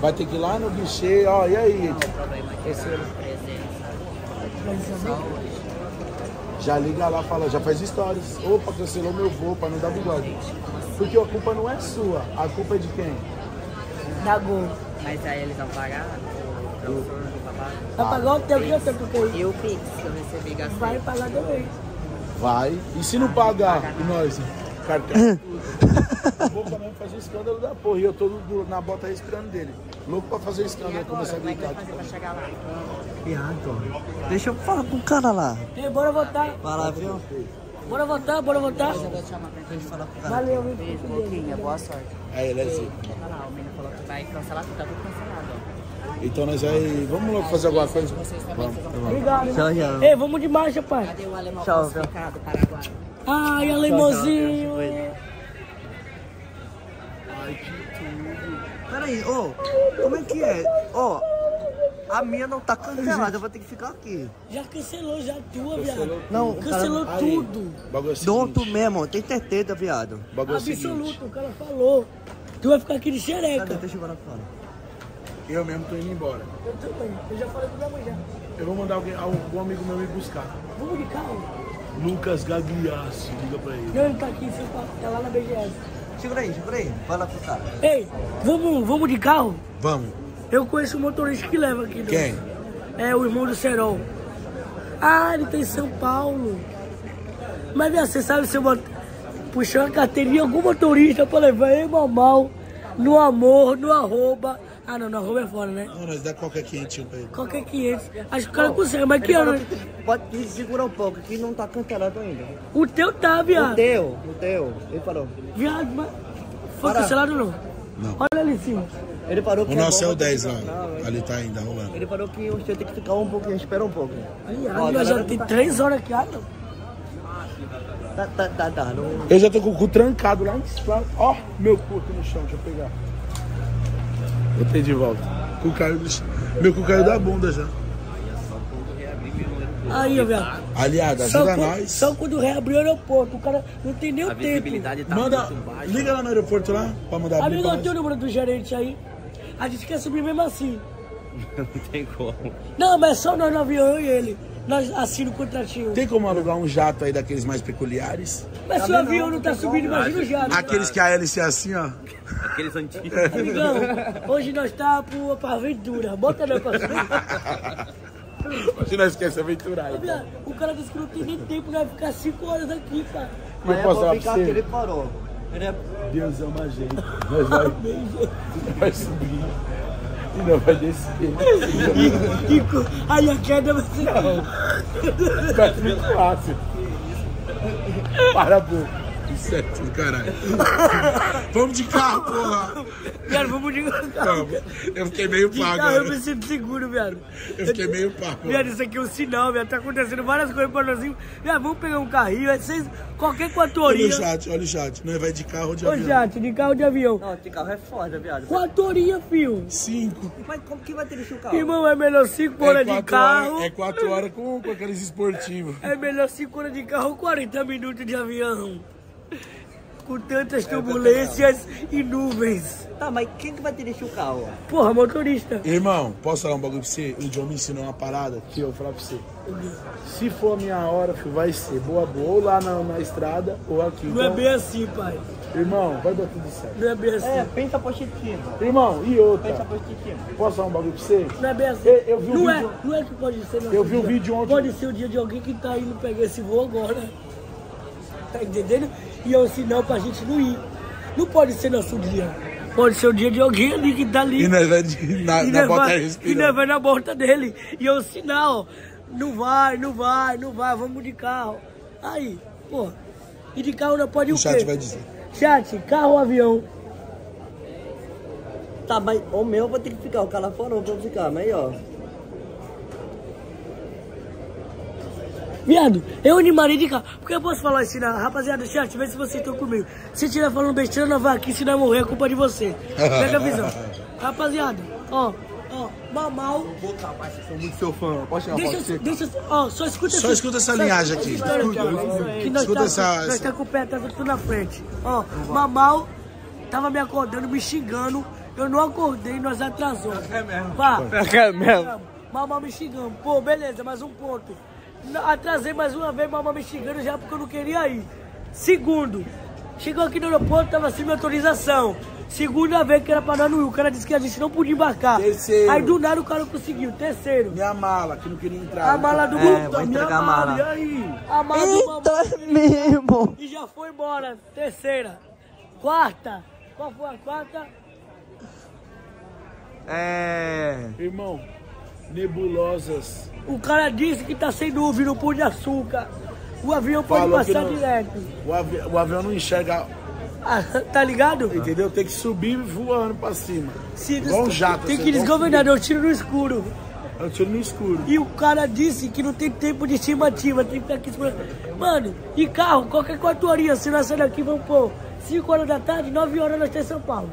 Speaker 2: Vai ter que ir lá no guichê, ó, e aí?
Speaker 6: o problema aqui.
Speaker 2: Terceiro.
Speaker 6: Presença. Só hoje.
Speaker 2: Já liga lá, fala, já faz stories. Opa, cancelou meu voo pra não dar bigode. Porque a culpa não é sua, a culpa é de quem?
Speaker 4: Dá gol.
Speaker 6: Mas aí eles vão pagar o professor do papai.
Speaker 4: Vai pagar o teu que eu tenho que eu
Speaker 6: E o Pix que eu recebi gastei.
Speaker 4: Vai pagar também.
Speaker 2: Vai. E se não pagar? E nós? Cartão. O Boca mesmo faz um escândalo da porra. E eu tô na bota respirando dele. Louco pra fazer o
Speaker 6: E
Speaker 2: escândalo, começar a
Speaker 6: como é que
Speaker 2: gritar.
Speaker 6: vai fazer pra chegar lá?
Speaker 3: Viado. Deixa eu falar com o cara lá.
Speaker 4: Ei, bora votar.
Speaker 3: Vai lá, viu?
Speaker 4: Bora votar, bora votar.
Speaker 6: Eu vou te chamar pra gente falar com o cara.
Speaker 4: Valeu, hein?
Speaker 6: Beijo, Boquinha. Boa sorte.
Speaker 2: Aí ele é zica.
Speaker 6: Olha lá, o menino falou que vai cancelar tudo, tá tudo cancelado. ó.
Speaker 2: Então nós vai. Vamos logo fazer alguma coisa?
Speaker 6: Também, vocês vão
Speaker 4: Obrigado.
Speaker 3: Tchau, tchau.
Speaker 4: Ei, vamos de marcha, pai.
Speaker 6: Cadê o alemão
Speaker 3: Tchau,
Speaker 6: classificado, Paraguai?
Speaker 4: Ai, alemãozinho.
Speaker 3: Peraí, ô, como é que é? Ó, a minha não tá cancelada, eu vou ter que ficar aqui.
Speaker 4: Já cancelou, já a tua, viado.
Speaker 3: Não, cara...
Speaker 4: Cancelou
Speaker 2: Aí,
Speaker 4: tudo.
Speaker 2: Bagulho é
Speaker 3: Donto mesmo, tem certeza, viado.
Speaker 2: bagulho é.
Speaker 4: Absoluto, o cara falou. Tu vai ficar aqui de
Speaker 3: Cadê?
Speaker 4: xereca.
Speaker 3: Deixa eu lá fora.
Speaker 2: Eu mesmo tô indo embora.
Speaker 4: Eu também. Eu já falei com minha mãe já.
Speaker 2: Eu vou mandar alguém, algum amigo meu me buscar.
Speaker 4: Vamos de carro?
Speaker 2: Lucas Gagliasso, liga pra ele.
Speaker 4: Não, ele tá aqui, tá, tá lá na BGS.
Speaker 3: Segura aí, segura aí. Fala pro cara.
Speaker 4: Ei, vamos, vamos de carro?
Speaker 2: Vamos.
Speaker 4: Eu conheço o motorista que leva aqui. do-
Speaker 2: Quem?
Speaker 4: É o irmão do Serol. Ah, ele tá em São Paulo. Mas minha, você sabe se eu bot- puxar uma carteirinha algum motorista pra levar ele mal, no amor, no arroba. Ah não, no arroba é fora, né?
Speaker 2: Não, nós dá qualquer quentinho pra ele.
Speaker 4: Qualquer 500. Acho que o cara consegue, mas que ano?
Speaker 3: que pode segurar um pouco, que não tá cancelado ainda.
Speaker 4: O teu tá,
Speaker 3: O
Speaker 4: viado.
Speaker 3: teu, o teu. Ele falou.
Speaker 4: Viado, mas. Foi
Speaker 3: Para.
Speaker 4: cancelado ou não?
Speaker 2: Não.
Speaker 4: Olha ali em cima.
Speaker 3: Ele falou que
Speaker 2: O nosso é o 10 lá.
Speaker 3: Não,
Speaker 2: Ali tá ainda rolando.
Speaker 3: Ele falou que você tem que ficar um pouquinho, espera um pouco.
Speaker 4: Viado,
Speaker 3: Ó, a
Speaker 4: nós já tem
Speaker 3: tá-
Speaker 4: três horas aqui, ah, não.
Speaker 3: Tá, tá, tá, tá. Não...
Speaker 2: Eu já tô com o cu trancado lá em cima. Ó, meu cu aqui no chão, deixa eu pegar. Botei de volta. Cu caiu. Meu cu caiu da bunda já.
Speaker 4: Aí, ó, viado.
Speaker 2: Aliado, ajuda
Speaker 4: quando-
Speaker 2: nós.
Speaker 4: só quando reabrir o aeroporto, o cara não tem nem o tempo.
Speaker 3: tá
Speaker 2: Manda, liga lá no aeroporto lá, pra mandar abrir
Speaker 4: Amigo, tem o número do gerente aí. A gente quer subir mesmo assim.
Speaker 3: Não tem como.
Speaker 4: Não, mas só nós no avião, eu e ele. Nós assinamos o contratinho.
Speaker 2: Tem como alugar um jato aí daqueles mais peculiares?
Speaker 4: Mas se o avião não tá subindo, imagina o jato.
Speaker 2: Aqueles que a hélice é assim, ó.
Speaker 8: Aqueles antigos.
Speaker 4: Amigão, hoje nós tá pro, pra aventura. Bota não pra cima.
Speaker 2: Hoje nós queremos aventurar. então.
Speaker 4: Viado, O cara disse que não tem nem tempo, nós ficar 5 horas aqui, cara.
Speaker 3: Mas
Speaker 2: posso
Speaker 3: eu vou
Speaker 2: falar
Speaker 3: ficar aqui, ele parou. Ele é...
Speaker 2: Deus ama a gente. Nós vai, vai subir não vai descer.
Speaker 4: Aí a queda vai ser.
Speaker 2: Vai ser muito fácil. Para, pô. Isso é tudo, caralho. Vamos de carro, porra.
Speaker 4: Viado, vamos de carro.
Speaker 2: Vamos. Eu fiquei meio
Speaker 4: De
Speaker 2: pá
Speaker 4: carro eu
Speaker 2: agora.
Speaker 4: preciso de seguro, viado.
Speaker 2: Eu fiquei meio pá. pô.
Speaker 4: Viado, isso aqui é um sinal, viado. Tá acontecendo várias coisas pra nós. Viado, vamos pegar um carrinho. aí Vocês, qualquer quatro
Speaker 2: Olha o chat, olha o chat. Nós vai de carro ou de
Speaker 4: Ô,
Speaker 2: avião?
Speaker 4: Jate, de carro de avião.
Speaker 3: Não, esse carro é foda, viado.
Speaker 4: Quatro horinhas, fio.
Speaker 2: Cinco.
Speaker 3: Mas como que vai ter esse carro?
Speaker 4: Irmão, é melhor cinco horas de
Speaker 2: quatro
Speaker 4: carro.
Speaker 2: horas, é quatro horas com, com aqueles esportivos.
Speaker 4: É melhor 5 horas de carro ou 40 minutos de avião. Com tantas turbulências e nuvens.
Speaker 3: Tá, mas quem que vai dirigir o carro?
Speaker 4: Porra, motorista.
Speaker 2: Irmão, posso falar um bagulho pra você? O John me ensinou uma parada que eu vou falar pra você. Se for a minha hora, filho, vai ser boa boa, ou lá na, na estrada ou aqui.
Speaker 4: Não é
Speaker 2: Então,
Speaker 4: bem assim, pai.
Speaker 2: Irmão, vai dar tudo certo.
Speaker 4: Não é bem assim.
Speaker 3: É, pensa positivo.
Speaker 2: Irmão, e outra?
Speaker 3: Pensa positivo.
Speaker 2: Posso falar um bagulho pra você?
Speaker 4: Não é bem assim.
Speaker 2: Eu- eu vi um
Speaker 4: não,
Speaker 2: vídeo-
Speaker 4: é, não é que pode ser
Speaker 2: Eu vi um vídeo ontem-
Speaker 4: Pode ser o dia de alguém que tá indo pegar esse voo agora. Tá entendendo? E é um sinal pra gente não ir. Não pode ser nosso dia. Pode ser o dia de alguém ali que tá ali.
Speaker 2: E nós vai na,
Speaker 4: E
Speaker 2: na bota
Speaker 4: vai- E nós vai na borda dele. E é um sinal. Não vai, não vai, não vai, vamos de carro. Aí, pô. E de carro não pode ir
Speaker 2: O
Speaker 4: o
Speaker 2: chat
Speaker 4: quê?
Speaker 2: vai dizer.
Speaker 4: Chat, carro ou avião?
Speaker 3: Tá, mas o meu eu vou ter que ficar. O cara lá fora eu vou ficar, mas aí, ó.
Speaker 4: Viado, eu animaria de carro. Porque eu posso falar assim, na rapaziada, chat, vê se vocês estão comigo. Se estiver falando besteira, não vai aqui, se não morrer, é culpa de você. Pega a visão. Rapaziada, ó, ó, Mamal.
Speaker 8: Sou muito seu fã. Tirar uma
Speaker 4: Deixa,
Speaker 8: foto
Speaker 4: deixa, ó, só escuta
Speaker 2: Só
Speaker 4: esse-
Speaker 2: escuta essa
Speaker 4: só
Speaker 2: linhagem
Speaker 4: escuta
Speaker 2: aqui.
Speaker 4: essa
Speaker 2: Escuta,
Speaker 4: história, Que nós
Speaker 2: escuta
Speaker 4: tá,
Speaker 2: essa-
Speaker 4: Nós tá com o pé tá tudo na frente. Ó, Mamal tava me acordando, me xingando. Eu não acordei, nós atrasou. É mesmo? Pá,
Speaker 8: É mesmo.
Speaker 4: Mamal me xingando. Pô, beleza, mais um ponto. Atrasei mais uma vez, Mamal me xingando já porque eu não queria ir. Segundo, chegou aqui no aeroporto, tava sem minha autorização. Segunda vez que era pra nós não ir, o cara disse que a gente não podia embarcar.
Speaker 2: Terceiro.
Speaker 4: Aí do nada o cara conseguiu. Terceiro,
Speaker 2: Minha mala, que não queria entrar.
Speaker 4: a mala do
Speaker 3: É, vou
Speaker 4: minha
Speaker 3: entregar a mala.
Speaker 2: E aí?
Speaker 4: A mala do
Speaker 3: Eita, mesmo.
Speaker 4: e já foi embora. Terceira. Quarta. Qual foi a quarta?
Speaker 8: É.
Speaker 2: Irmão, nebulosas.
Speaker 4: O cara disse que tá sem nuvem no Pão de Açúcar. O avião pode
Speaker 2: Falou
Speaker 4: passar
Speaker 2: não.
Speaker 4: direto.
Speaker 2: O, avi- o avião não enxerga,
Speaker 4: Ah, tá ligado?
Speaker 2: entendeu? Tem que subir voando pra cima.
Speaker 4: Se
Speaker 2: Igual um jato.
Speaker 4: Tem
Speaker 2: assim,
Speaker 4: que
Speaker 2: um
Speaker 4: desgovernar, eu tiro no escuro.
Speaker 2: foguete. Eu tiro no escuro.
Speaker 4: E o cara disse que não tem tempo de estimativa, tem que ficar aqui esperando. Mano, e carro, qualquer quatro horinhas, se nós sair daqui, vamos pôr 5 horas da tarde, 9 horas nós estamos em São Paulo.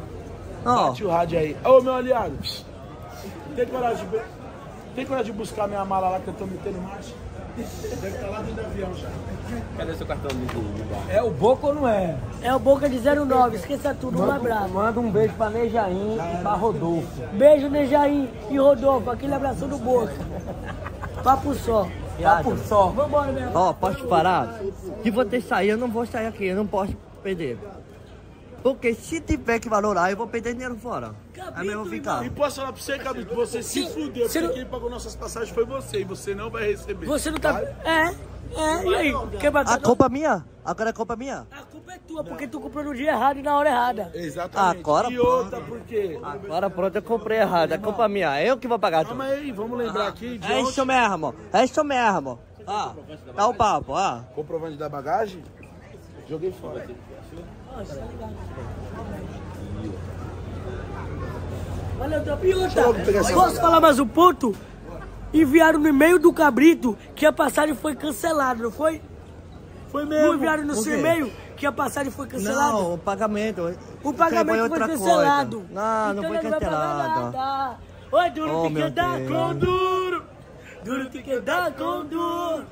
Speaker 3: Ó,
Speaker 2: Bate o rádio aí. Ô, meu aliado. Tem coragem de, tem coragem de buscar minha mala lá que eu tô metendo marcha? Deve estar lá dentro do avião já.
Speaker 8: Cadê seu cartão de de-
Speaker 1: É o Boca ou não é?
Speaker 4: É o Boca de 09, esqueça tudo, um abraço.
Speaker 1: Manda um beijo pra Nejaim e pra Rodolfo.
Speaker 4: Beijo, Nejaim e Rodolfo, aquele abraço do Boca. Papo só.
Speaker 1: Papo só.
Speaker 4: Vambora, meu irmão.
Speaker 3: ó, posso te parar? Se você sair, eu não vou sair aqui, eu não posso perder. Porque se tiver que valorar, eu vou perder dinheiro fora. Aí eu vou ficar.
Speaker 2: E posso falar pra você, Cabrito, você se
Speaker 4: Sim,
Speaker 2: fudeu,
Speaker 4: você
Speaker 2: porque
Speaker 4: não-
Speaker 2: quem pagou nossas passagens foi você, e você não vai receber.
Speaker 4: Você não tá. É, é, e aí? Quer bater?
Speaker 3: A culpa é minha? Agora a culpa é minha?
Speaker 4: A culpa é tua, porque tu comprou no dia errado e na hora errada.
Speaker 2: Exatamente.
Speaker 3: Agora
Speaker 2: e outra, porque...
Speaker 3: Agora pronto, eu comprei errado. A culpa é minha. Eu que vou pagar tudo.
Speaker 2: Calma aí, vamos lembrar aqui de
Speaker 3: É isso mesmo. É isso mesmo. Ah, tá o papo, ah.
Speaker 2: Comprovante da bagagem, joguei fora.
Speaker 4: Valeu, teu Posso falar mais um ponto? Enviaram no e-mail do Cabrito que a passagem foi cancelada, não foi?
Speaker 2: Foi
Speaker 4: Não
Speaker 2: mesmo.
Speaker 4: enviaram no seu e-mail que a passagem foi cancelada?
Speaker 3: Não, o pagamento.
Speaker 4: O pagamento foi cancelado.
Speaker 3: Não, não
Speaker 4: Então
Speaker 3: foi
Speaker 4: vai pagar
Speaker 3: cancelado.
Speaker 4: Oi, duro
Speaker 3: Oh,
Speaker 4: tem que
Speaker 3: meu
Speaker 4: dar
Speaker 3: Deus.
Speaker 4: com duro. Duro tem que dar com duro.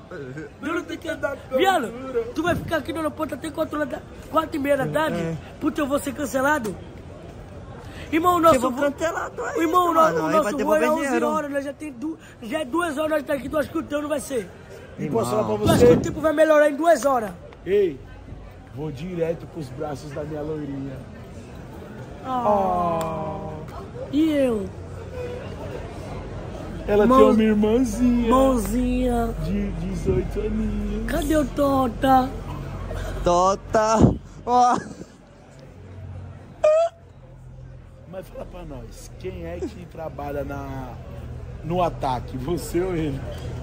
Speaker 4: Duro tem que dar com Viado, tu vai ficar aqui no aeroporto até 4, horas da, 4 e meia da tarde
Speaker 3: É.
Speaker 4: pro teu voo ser cancelado? Irmão, nosso voo-
Speaker 3: cancelado aí,
Speaker 4: irmão,
Speaker 3: mano.
Speaker 4: o nosso voo é
Speaker 3: devolver
Speaker 4: 11
Speaker 3: dinheiro.
Speaker 4: horas, nós já tem du... já é duas horas nós tá aqui, tu acha que o teu não vai ser?
Speaker 2: E posso falar pra
Speaker 4: Tu acha que o
Speaker 2: você?
Speaker 4: tempo vai melhorar em duas horas?
Speaker 2: Ei, vou direto pros braços da minha loirinha.
Speaker 4: E eu?
Speaker 2: Ela
Speaker 4: Mão-
Speaker 2: tem uma irmãzinha
Speaker 4: Mãozinha.
Speaker 2: de 18 aninhos.
Speaker 4: Cadê o Tota?
Speaker 3: Tota. Ó.
Speaker 2: Mas fala pra nós, quem é que trabalha na, no ataque? Você ou ele?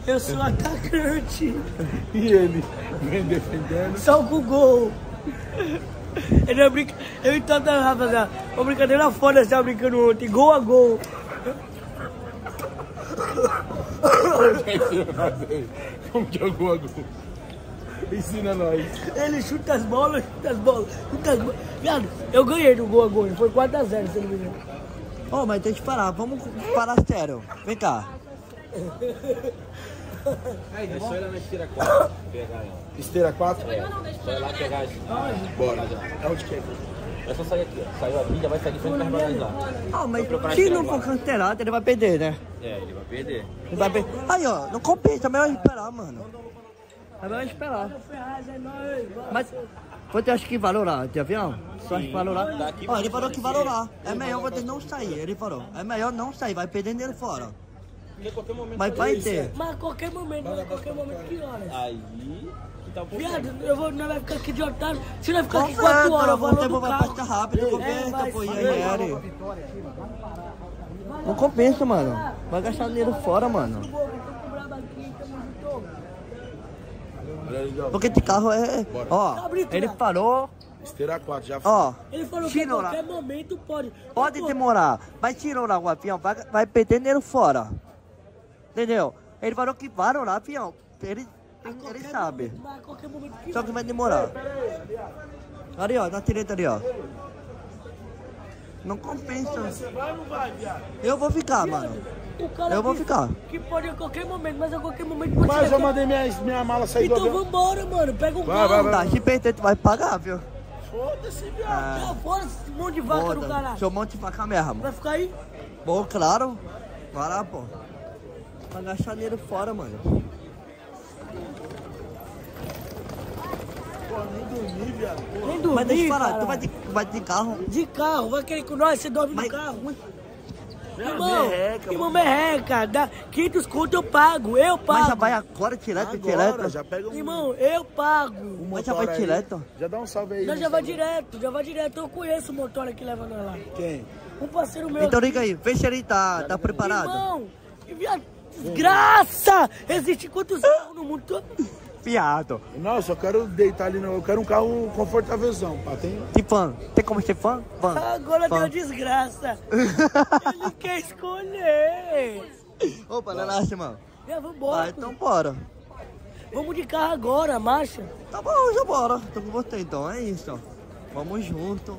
Speaker 4: Eu sou atacante.
Speaker 2: E ele vem defendendo?
Speaker 4: Só com gol. Ele é brinca... Eu e Tota, rapaziada, uma brincadeira foda, você tava brincando ontem, gol a gol.
Speaker 2: Como que é o gol? Ensina nós.
Speaker 4: Ele chuta as bolas, chuta as bolas, chuta as bolas. Viado, eu ganhei no gol a gol, foi 4x0, se não me engano.
Speaker 3: Ô, mas deixa eu parar. Vamos parar sério. Vem cá.
Speaker 8: É só ir lá na esteira 4 pegar ela.
Speaker 2: Esteira 4?
Speaker 8: É, só ir lá pegar as.
Speaker 2: Bora. É onde que é?
Speaker 8: É só sair aqui, ó. Saiu a milha, vai sair de frente para as lá.
Speaker 3: Ah, mas se não for cancelado, ele vai perder, né?
Speaker 8: É, ele vai perder.
Speaker 3: Ele vai perder. Aí, ó, não compensa, é melhor esperar, mano. É melhor esperar. Mas você acha que valorar de avião? Só acha que valorar? Ó, ele falou que valorar. É melhor você não sair, ele falou. É melhor não sair, vai perder dinheiro fora.
Speaker 8: Porque qualquer momento.
Speaker 3: Mas vai ter.
Speaker 4: Mas a qualquer momento, mas a qualquer momento, que horas?
Speaker 8: Aí. Tá um.
Speaker 4: Viado, eu vou, nós vai ficar aqui de otário. Se nós ficar aqui
Speaker 3: Conversa,
Speaker 4: 4 horas, eu vou
Speaker 3: tempo
Speaker 4: no
Speaker 3: vai
Speaker 4: carro.
Speaker 3: passar rápido,
Speaker 4: vai
Speaker 3: pô, e
Speaker 4: sim.
Speaker 3: aí, Eri. Não compensa, mano. Vai gastar dinheiro fora, mano. Porque de carro é. Ó, ele falou,
Speaker 2: Esteira 4, já foi.
Speaker 3: ó.
Speaker 4: Ele falou que a
Speaker 3: lá.
Speaker 4: qualquer momento pode.
Speaker 3: Pode
Speaker 4: Pô,
Speaker 3: demorar, mas tirou lá o avião, vai, vai perder dinheiro fora. Entendeu? Ele falou que vai lá, avião. Ele, ele sabe.
Speaker 4: Mas a qualquer momento que
Speaker 3: Só que vai demorar. Ali, ó, na direita ali, ó. Não compensa. Eu vou ficar, mano.
Speaker 4: o cara
Speaker 3: Eu vou ficar.
Speaker 4: Que pode a qualquer momento, mas a qualquer momento pode
Speaker 2: Mas eu mandei minha, minha mala sair do
Speaker 4: Então
Speaker 2: avião.
Speaker 4: vambora, mano. Pega um
Speaker 2: Vai,
Speaker 4: carro.
Speaker 2: vai,
Speaker 3: Tá, se perder, tu vai pagar, viu?
Speaker 2: Foda-se, viado.
Speaker 4: Tá fora esse monte de vaca no
Speaker 3: Foda.
Speaker 4: caralho.
Speaker 3: Seu monte de vaca mesmo.
Speaker 4: Vai ficar aí?
Speaker 3: Bom, claro. Vai lá, pô. Vai gastar dinheiro fora, mano.
Speaker 4: Nem dormir,
Speaker 3: Mas deixa eu falar, tu vai de, vai de carro.
Speaker 4: De carro, vai querer com nós, você dorme
Speaker 3: Mas-
Speaker 4: no carro. Irmão, irmão, merreca, dá 500 conto eu pago, eu
Speaker 3: Mas já
Speaker 4: pago.
Speaker 3: vai agora direto,
Speaker 2: Agora,
Speaker 3: direto.
Speaker 2: já pega um,
Speaker 4: Irmão, eu pago.
Speaker 3: Mas já vai
Speaker 2: aí.
Speaker 3: direto.
Speaker 2: Já dá um salve aí.
Speaker 4: Já vai direto, já vai direto. Eu conheço o motor que leva nós lá.
Speaker 2: Quem?
Speaker 4: Um parceiro meu.
Speaker 3: Então liga aí, vê se ele tá, tá preparado.
Speaker 4: Irmão, que viado, desgraça! Existe quantos carros no mundo todo?
Speaker 3: Fiado.
Speaker 2: Não, eu só quero deitar ali no. Eu quero um carro confortávelzão, pá. Tem.
Speaker 3: De fã. Tem como ser fã? Fã.
Speaker 4: Agora
Speaker 3: Fã.
Speaker 4: deu desgraça. Ele quer escolher.
Speaker 3: Opa, relaxa, mano.
Speaker 4: Já vambora.
Speaker 3: Vai, então bora.
Speaker 4: Vamos de carro agora, marcha.
Speaker 3: Tá bom, já bora. Tô com você então, é isso. Vamos junto.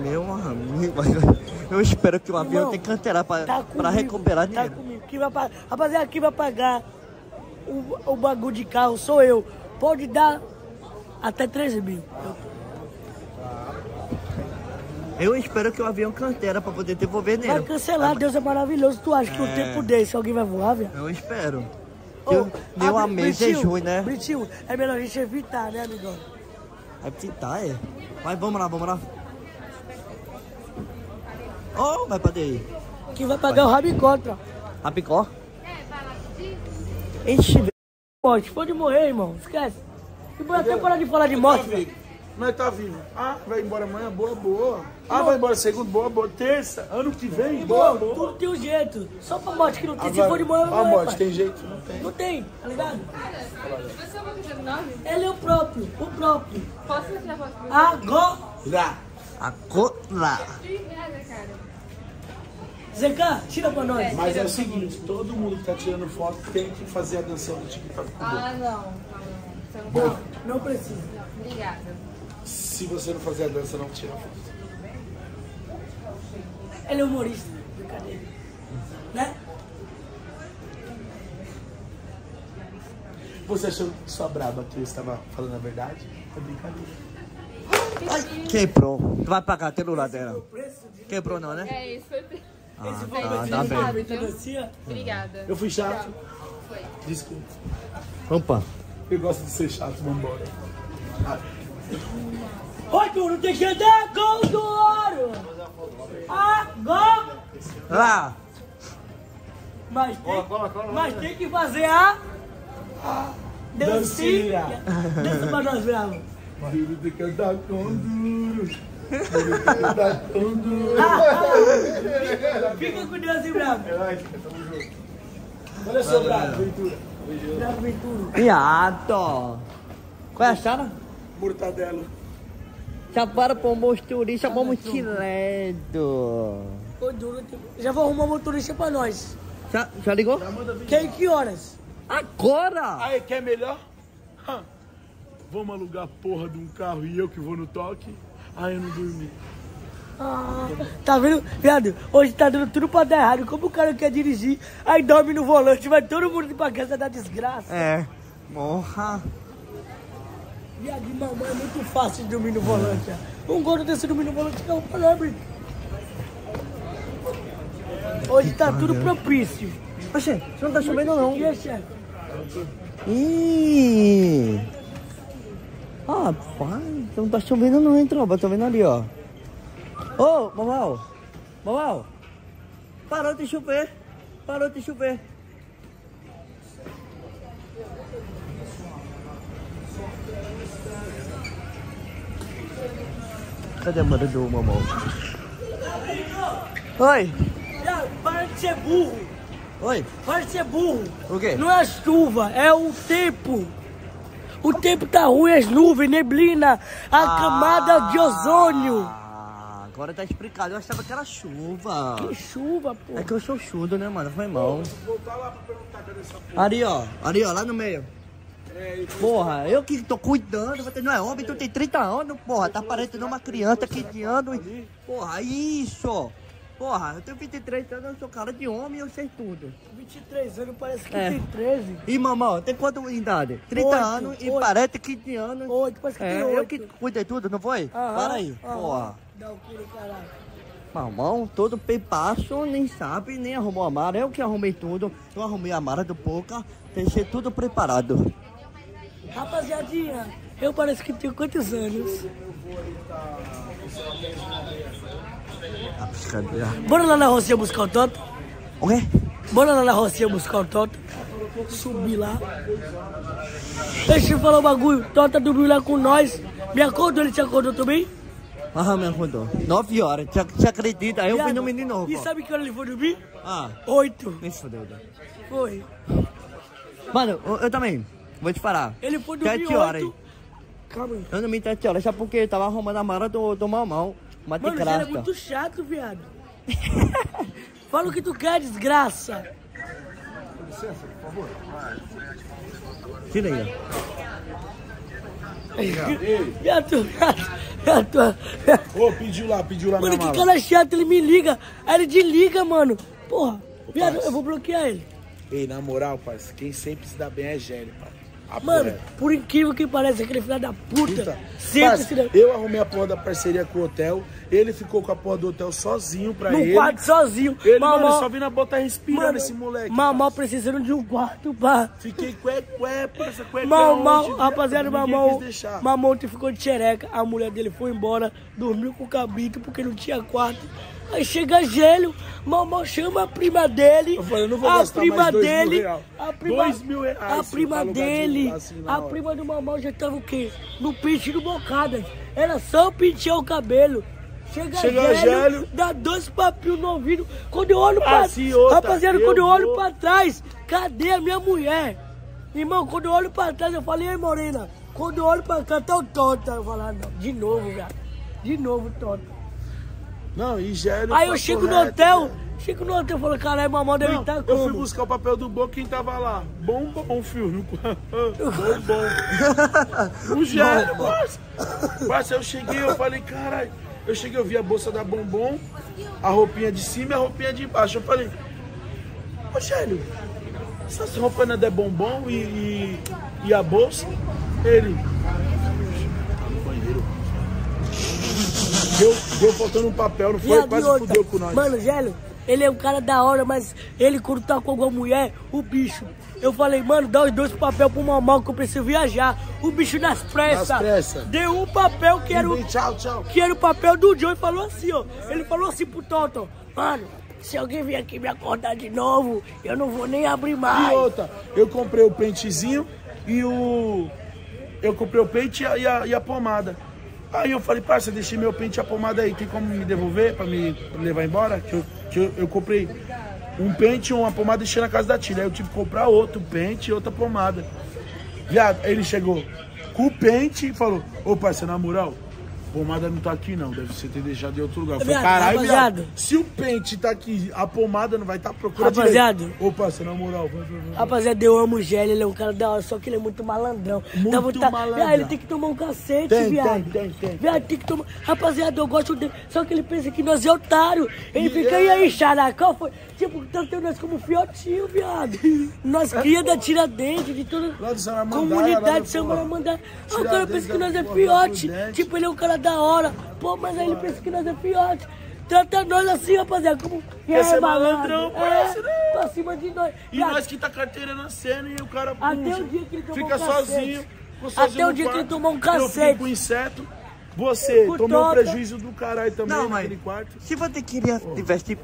Speaker 3: Meu amigo, eu espero que o avião tenha que cancelar pra,
Speaker 4: Tá
Speaker 3: pra
Speaker 4: comigo,
Speaker 3: recuperar
Speaker 4: Tá
Speaker 3: dinheiro.
Speaker 4: comigo. Quem vai pagar? Rapaziada, quem vai pagar o, o bagulho de carro sou eu. Pode dar até 13 mil.
Speaker 3: Eu espero que o avião cancela pra poder devolver
Speaker 4: Vai
Speaker 3: dinheiro.
Speaker 4: cancelar, Deus é maravilhoso. Tu acha que um tempo desse alguém vai voar, velho?
Speaker 3: Eu espero.
Speaker 4: Ô,
Speaker 3: Deu, deu
Speaker 4: ah,
Speaker 3: a mês de
Speaker 4: Britinho,
Speaker 3: junho, né?
Speaker 4: Britinho, é melhor a gente evitar, né, amigão?
Speaker 3: Vai pintar, é? Mas vamos lá, vamos lá. Oh, vai pra daí.
Speaker 4: Quem vai pagar é o Rabicotra.
Speaker 3: Rapicó?
Speaker 4: Enche, Morte, pode morrer, irmão. Esquece. E bora até parar de falar de morte, velho.
Speaker 2: Nós tá vivo. Ah, vai embora amanhã, boa, boa. Ah, vai embora segunda, boa, boa. Terça, ano que vem, boa,
Speaker 4: Irmão,
Speaker 2: boa.
Speaker 4: tudo tem um jeito. Só pra morte que não tem. Se
Speaker 2: Agora,
Speaker 4: for de morrer, vai
Speaker 2: a
Speaker 4: morrer,
Speaker 2: morte
Speaker 4: pai.
Speaker 2: tem jeito? Não tem.
Speaker 4: Não tem, tá ligado?
Speaker 5: Você é uma coisa nome?
Speaker 4: Ele é o próprio, o próprio.
Speaker 5: Posso tirar foto?
Speaker 4: Agora.
Speaker 3: Agora.
Speaker 5: Obrigada, cara.
Speaker 4: Zeca, tira pra nós.
Speaker 2: Mas é o seguinte, todo mundo que tá tirando foto tem que fazer a dança do TikTok.
Speaker 5: Ah, não. Não, Você não pode?
Speaker 4: Não precisa.
Speaker 5: Obrigada.
Speaker 2: Se você não fazer a dança, não tira foto.
Speaker 4: Ele é humorista. Brincadeira. Né?
Speaker 2: Você achou que sua braba que eu estava falando a verdade? É brincadeira.
Speaker 3: Quebrou. Tu vai pagar pelo lado dela. Quebrou não, né?
Speaker 5: É, esse foi o pre-
Speaker 3: Ah,
Speaker 5: esse
Speaker 3: tá,
Speaker 5: foi o
Speaker 3: tá
Speaker 5: preço,
Speaker 3: bem.
Speaker 5: viu?
Speaker 4: Assim, ó.
Speaker 5: Obrigada.
Speaker 2: Eu fui chato.
Speaker 5: Foi.
Speaker 2: Desculpa.
Speaker 3: Opa.
Speaker 2: Eu gosto de ser chato, vambora.
Speaker 4: Oi, Duro, tem que dar gol do ouro! Ah, gol!
Speaker 3: Lá.
Speaker 4: Mas tem, mas tem que fazer a... a dancinha. Dança pra nós, bravo.
Speaker 2: Duro tem que andar com duro. Duro andar com duro.
Speaker 4: Fica com Deus, hein, bravo.
Speaker 2: Olha só, Brado, Ventura.
Speaker 4: Bravo Ventura.
Speaker 3: Viado. Qual é a chara?
Speaker 2: Mortadela.
Speaker 3: Chapara pro motorista, vamos tirando.
Speaker 4: Ô, Duro, tem- já vou arrumar um motorista pra nós.
Speaker 3: Já, já ligou?
Speaker 4: Que, que horas?
Speaker 3: Agora!
Speaker 2: Aí, quer melhor? Hã. Vamos alugar a porra de um carro e eu que vou no toque? Aí eu não dormi.
Speaker 4: Ah, tá vendo? Viado, hoje tá dando tudo pra dar errado. Como o cara quer dirigir, aí dorme no volante, vai todo mundo pra casa da desgraça.
Speaker 3: É. Morra.
Speaker 4: Viado, mamãe é muito fácil de dormir no volante. ó. Um gordo desse dormir no volante não pobre. Hoje tá tudo propício.
Speaker 3: Oxê, você não tá chovendo não.
Speaker 4: E aí, chefe?
Speaker 3: Ih. Rapaz, não tá chovendo não, hein, tropa? Tô vendo ali, ó. Ô, Mamal. Mamal. Parou de chover. Parou de chover. Cadê a mãe do Mamal? Oi.
Speaker 4: Para de ser burro.
Speaker 3: Oi.
Speaker 4: Para de ser burro.
Speaker 3: O quê?
Speaker 4: Não é a chuva, é o tempo. O tempo tá ruim, as nuvens, neblina, a camada de ozônio.
Speaker 3: Ah, agora tá explicado. Eu achava que era chuva.
Speaker 4: Que chuva, pô.
Speaker 3: É que eu sou chudo, né, mano? Foi mal. Ali, ó. Ali, ó, lá no meio. Porra, eu que tô cuidando, você não é homem, tu tem 30 anos, porra, tá parecendo uma criança aqui de ano. Porra, isso! Porra, eu tenho 23 anos, eu sou cara de homem e eu sei tudo.
Speaker 4: 23 anos, parece que
Speaker 3: É.
Speaker 4: tem 13.
Speaker 3: E mamão, tem quanto idade? 30
Speaker 4: Oito,
Speaker 3: anos e
Speaker 4: oito.
Speaker 3: parece que de anos.
Speaker 4: 8, parece que
Speaker 3: É,
Speaker 4: tem
Speaker 3: eu
Speaker 4: 8.
Speaker 3: que cuidei tudo, não foi? Para aí, porra.
Speaker 4: Dá o cu no caralho.
Speaker 3: Mamão, todo pepaço, nem sabe, nem arrumou a mara. Eu que arrumei tudo. Eu arrumei a mara do Poca, deixei tudo preparado.
Speaker 4: Rapaziadinha, eu parece que tenho quantos anos?
Speaker 3: A piscadeira.
Speaker 4: Bora lá na Rocinha buscar o Toto?
Speaker 3: O quê?
Speaker 4: Bora lá na Rocinha buscar o Toto? Subir lá. Deixa eu falar um bagulho. Tota dormiu lá com nós. Me acordou, ele te acordou também?
Speaker 3: Ah, me acordou. Nove horas, você você acredita? Eu fui no menino novo.
Speaker 4: E sabe que hora ele foi dormir?
Speaker 3: Ah,
Speaker 4: Oito.
Speaker 3: nem fodeu.
Speaker 4: Foi.
Speaker 3: Mano, eu, eu também. Vou te falar.
Speaker 4: Ele foi dormir
Speaker 3: Sete horas
Speaker 4: oito. Calma aí.
Speaker 3: Eu não me sete horas, só porque tava arrumando a mara do, do mamão. Uma
Speaker 4: Mano, você
Speaker 3: ticrasta.
Speaker 4: muito chato, viado. Fala o que tu quer, desgraça.
Speaker 3: Tira aí,
Speaker 4: Viado, viado, viado.
Speaker 2: Ô, pediu lá, pediu lá
Speaker 4: Mano,
Speaker 2: minha
Speaker 4: que cara chato, ele me liga. Aí ele desliga, mano. Porra, viado, eu vou bloquear ele.
Speaker 2: Ei, na moral, parceiro, quem sempre se dá bem é Gélio, pai. A
Speaker 4: Mano,
Speaker 2: porra
Speaker 4: por incrível que pareça, aquele filho da puta.
Speaker 2: Puta.
Speaker 4: Sempre se dá.
Speaker 2: eu arrumei a porra da parceria com o hotel, ele ficou com a porra do hotel sozinho pra
Speaker 4: No
Speaker 2: ele.
Speaker 4: quarto sozinho.
Speaker 2: Ele,
Speaker 4: Mal,
Speaker 2: mano,
Speaker 4: mal-
Speaker 2: só vindo botar respirando
Speaker 4: Mano,
Speaker 2: esse moleque.
Speaker 4: Mal, mal precisando de um quarto pra.
Speaker 2: Fiquei cué, cué, parça, cué,
Speaker 4: Mal, rapaziada, mamão. Mamão ficou de xereca. A mulher dele foi embora, dormiu com o cabito porque não tinha quarto. Aí chega gelo, mamão chama a prima dele.
Speaker 2: Eu falei, eu não vou
Speaker 4: a prima
Speaker 2: mais dois
Speaker 4: dele,
Speaker 2: mil real.
Speaker 4: A prima,
Speaker 2: Dois mil reais
Speaker 4: A prima dele,
Speaker 2: assim,
Speaker 4: a
Speaker 2: hora.
Speaker 4: prima do mamão já tava o quê? No pente do bocada. Era só pentear o cabelo. Chega,
Speaker 2: Chega
Speaker 4: gelo,
Speaker 2: gelo.
Speaker 4: dá dois papinhos no ouvido. Quando eu olho pra
Speaker 2: Assim, outra,
Speaker 4: Rapaziada, quando eu olho
Speaker 2: vou-
Speaker 4: pra trás, cadê a minha mulher? Irmão, quando eu olho pra trás, eu falei, ei, Morena, quando eu olho pra trás, tá o Tota. Eu falo, ah, não, de novo, velho. De novo, Tota.
Speaker 2: Não, e Gélio.
Speaker 4: Aí
Speaker 2: tá
Speaker 4: eu chego no
Speaker 2: correto,
Speaker 4: hotel,
Speaker 2: né?
Speaker 4: chego no hotel e falo, caralho, mamão deve estar
Speaker 2: eu fui
Speaker 4: como?
Speaker 2: buscar o papel do bom, quem tava lá? Bom, bom, filho. Bom, bom. O Gélio, parça. Parça, eu cheguei, eu falei, caralho. Eu cheguei, eu vi a bolsa da Bombom, a roupinha de cima e a roupinha de baixo. Eu falei, ô Gélio, essas roupas não é Bombom e, e, e a bolsa? Ele, Deu, deu faltando um papel, não foi? Quase
Speaker 4: outra.
Speaker 2: fudeu com nós.
Speaker 4: Mano, Gélio, ele é um cara da hora, mas ele quando tá com alguma mulher, o bicho. Eu falei, mano, dá os dois papel pro mamão que eu preciso viajar. O bicho nas pressas.
Speaker 2: Nas pressas.
Speaker 4: Deu um papel que era o,
Speaker 2: tchau, tchau.
Speaker 4: que era o papel do Joe e falou assim, ó. Ele falou assim pro Toto, mano, se alguém vier aqui me acordar de novo, eu não vou nem abrir mais.
Speaker 2: E outra, eu comprei o pentezinho e o. Eu comprei o pente e a, e a, e a pomada. Aí eu falei, parça, deixei meu pente e a pomada aí, tem como me devolver pra me levar embora? Que eu, que eu, eu comprei um pente e uma pomada e deixei na casa da tia. Aí eu tive que comprar outro pente e outra pomada. Viado, aí ele chegou com o pente e falou, ô parça, na moral, pomada não tá aqui não, deve ser ter deixado em outro lugar. Eu falei, caralho, viado, se o pente tá aqui, a pomada não vai estar tá procura
Speaker 4: Rapaziada.
Speaker 2: direito. Ô parça, na moral, vai, vai, vai.
Speaker 4: Rapaziada, eu amo o Gélio, ele é um cara da hora, só que ele é muito malandrão.
Speaker 2: Muito
Speaker 4: vontade-
Speaker 2: malandrão.
Speaker 4: Ele tem que tomar um cacete,
Speaker 2: Tem,
Speaker 4: viado.
Speaker 2: tem, tem, tem.
Speaker 4: Viado, tem que tomar. Rapaziada, eu gosto dele. Só que ele pensa que nós é otário. Ele fica, e aí, Xará, qual foi? Tipo, tratando nós como fiotinho, viado. Nós cria da Tiradentes, de toda
Speaker 2: Lá do Saramandaia, lá
Speaker 4: comunidade Mandar. Ah, o cara pensa que nós é fiote. Tipo, ele é um cara da hora. Pô, mas aí ele pensa que nós é fiote. Trata nós assim, rapaziada, como...
Speaker 2: Quer ser malandrão,
Speaker 4: é,
Speaker 2: parece, né?
Speaker 4: pra cima de nós.
Speaker 2: E
Speaker 4: Viado,
Speaker 2: nós que tá carteira na cena e o cara
Speaker 4: Até
Speaker 2: puxa,
Speaker 4: o dia que ele tomou
Speaker 2: fica
Speaker 4: um cacete.
Speaker 2: sozinho. ficou
Speaker 4: Até
Speaker 2: sozinho
Speaker 4: o dia que ele
Speaker 2: quarto.
Speaker 4: tomou um
Speaker 2: Eu
Speaker 4: cacete.
Speaker 2: fiquei com inseto. Você tomou um prejuízo do caralho também
Speaker 3: Não, mas-
Speaker 2: naquele quarto.
Speaker 3: Se você queria tivesse,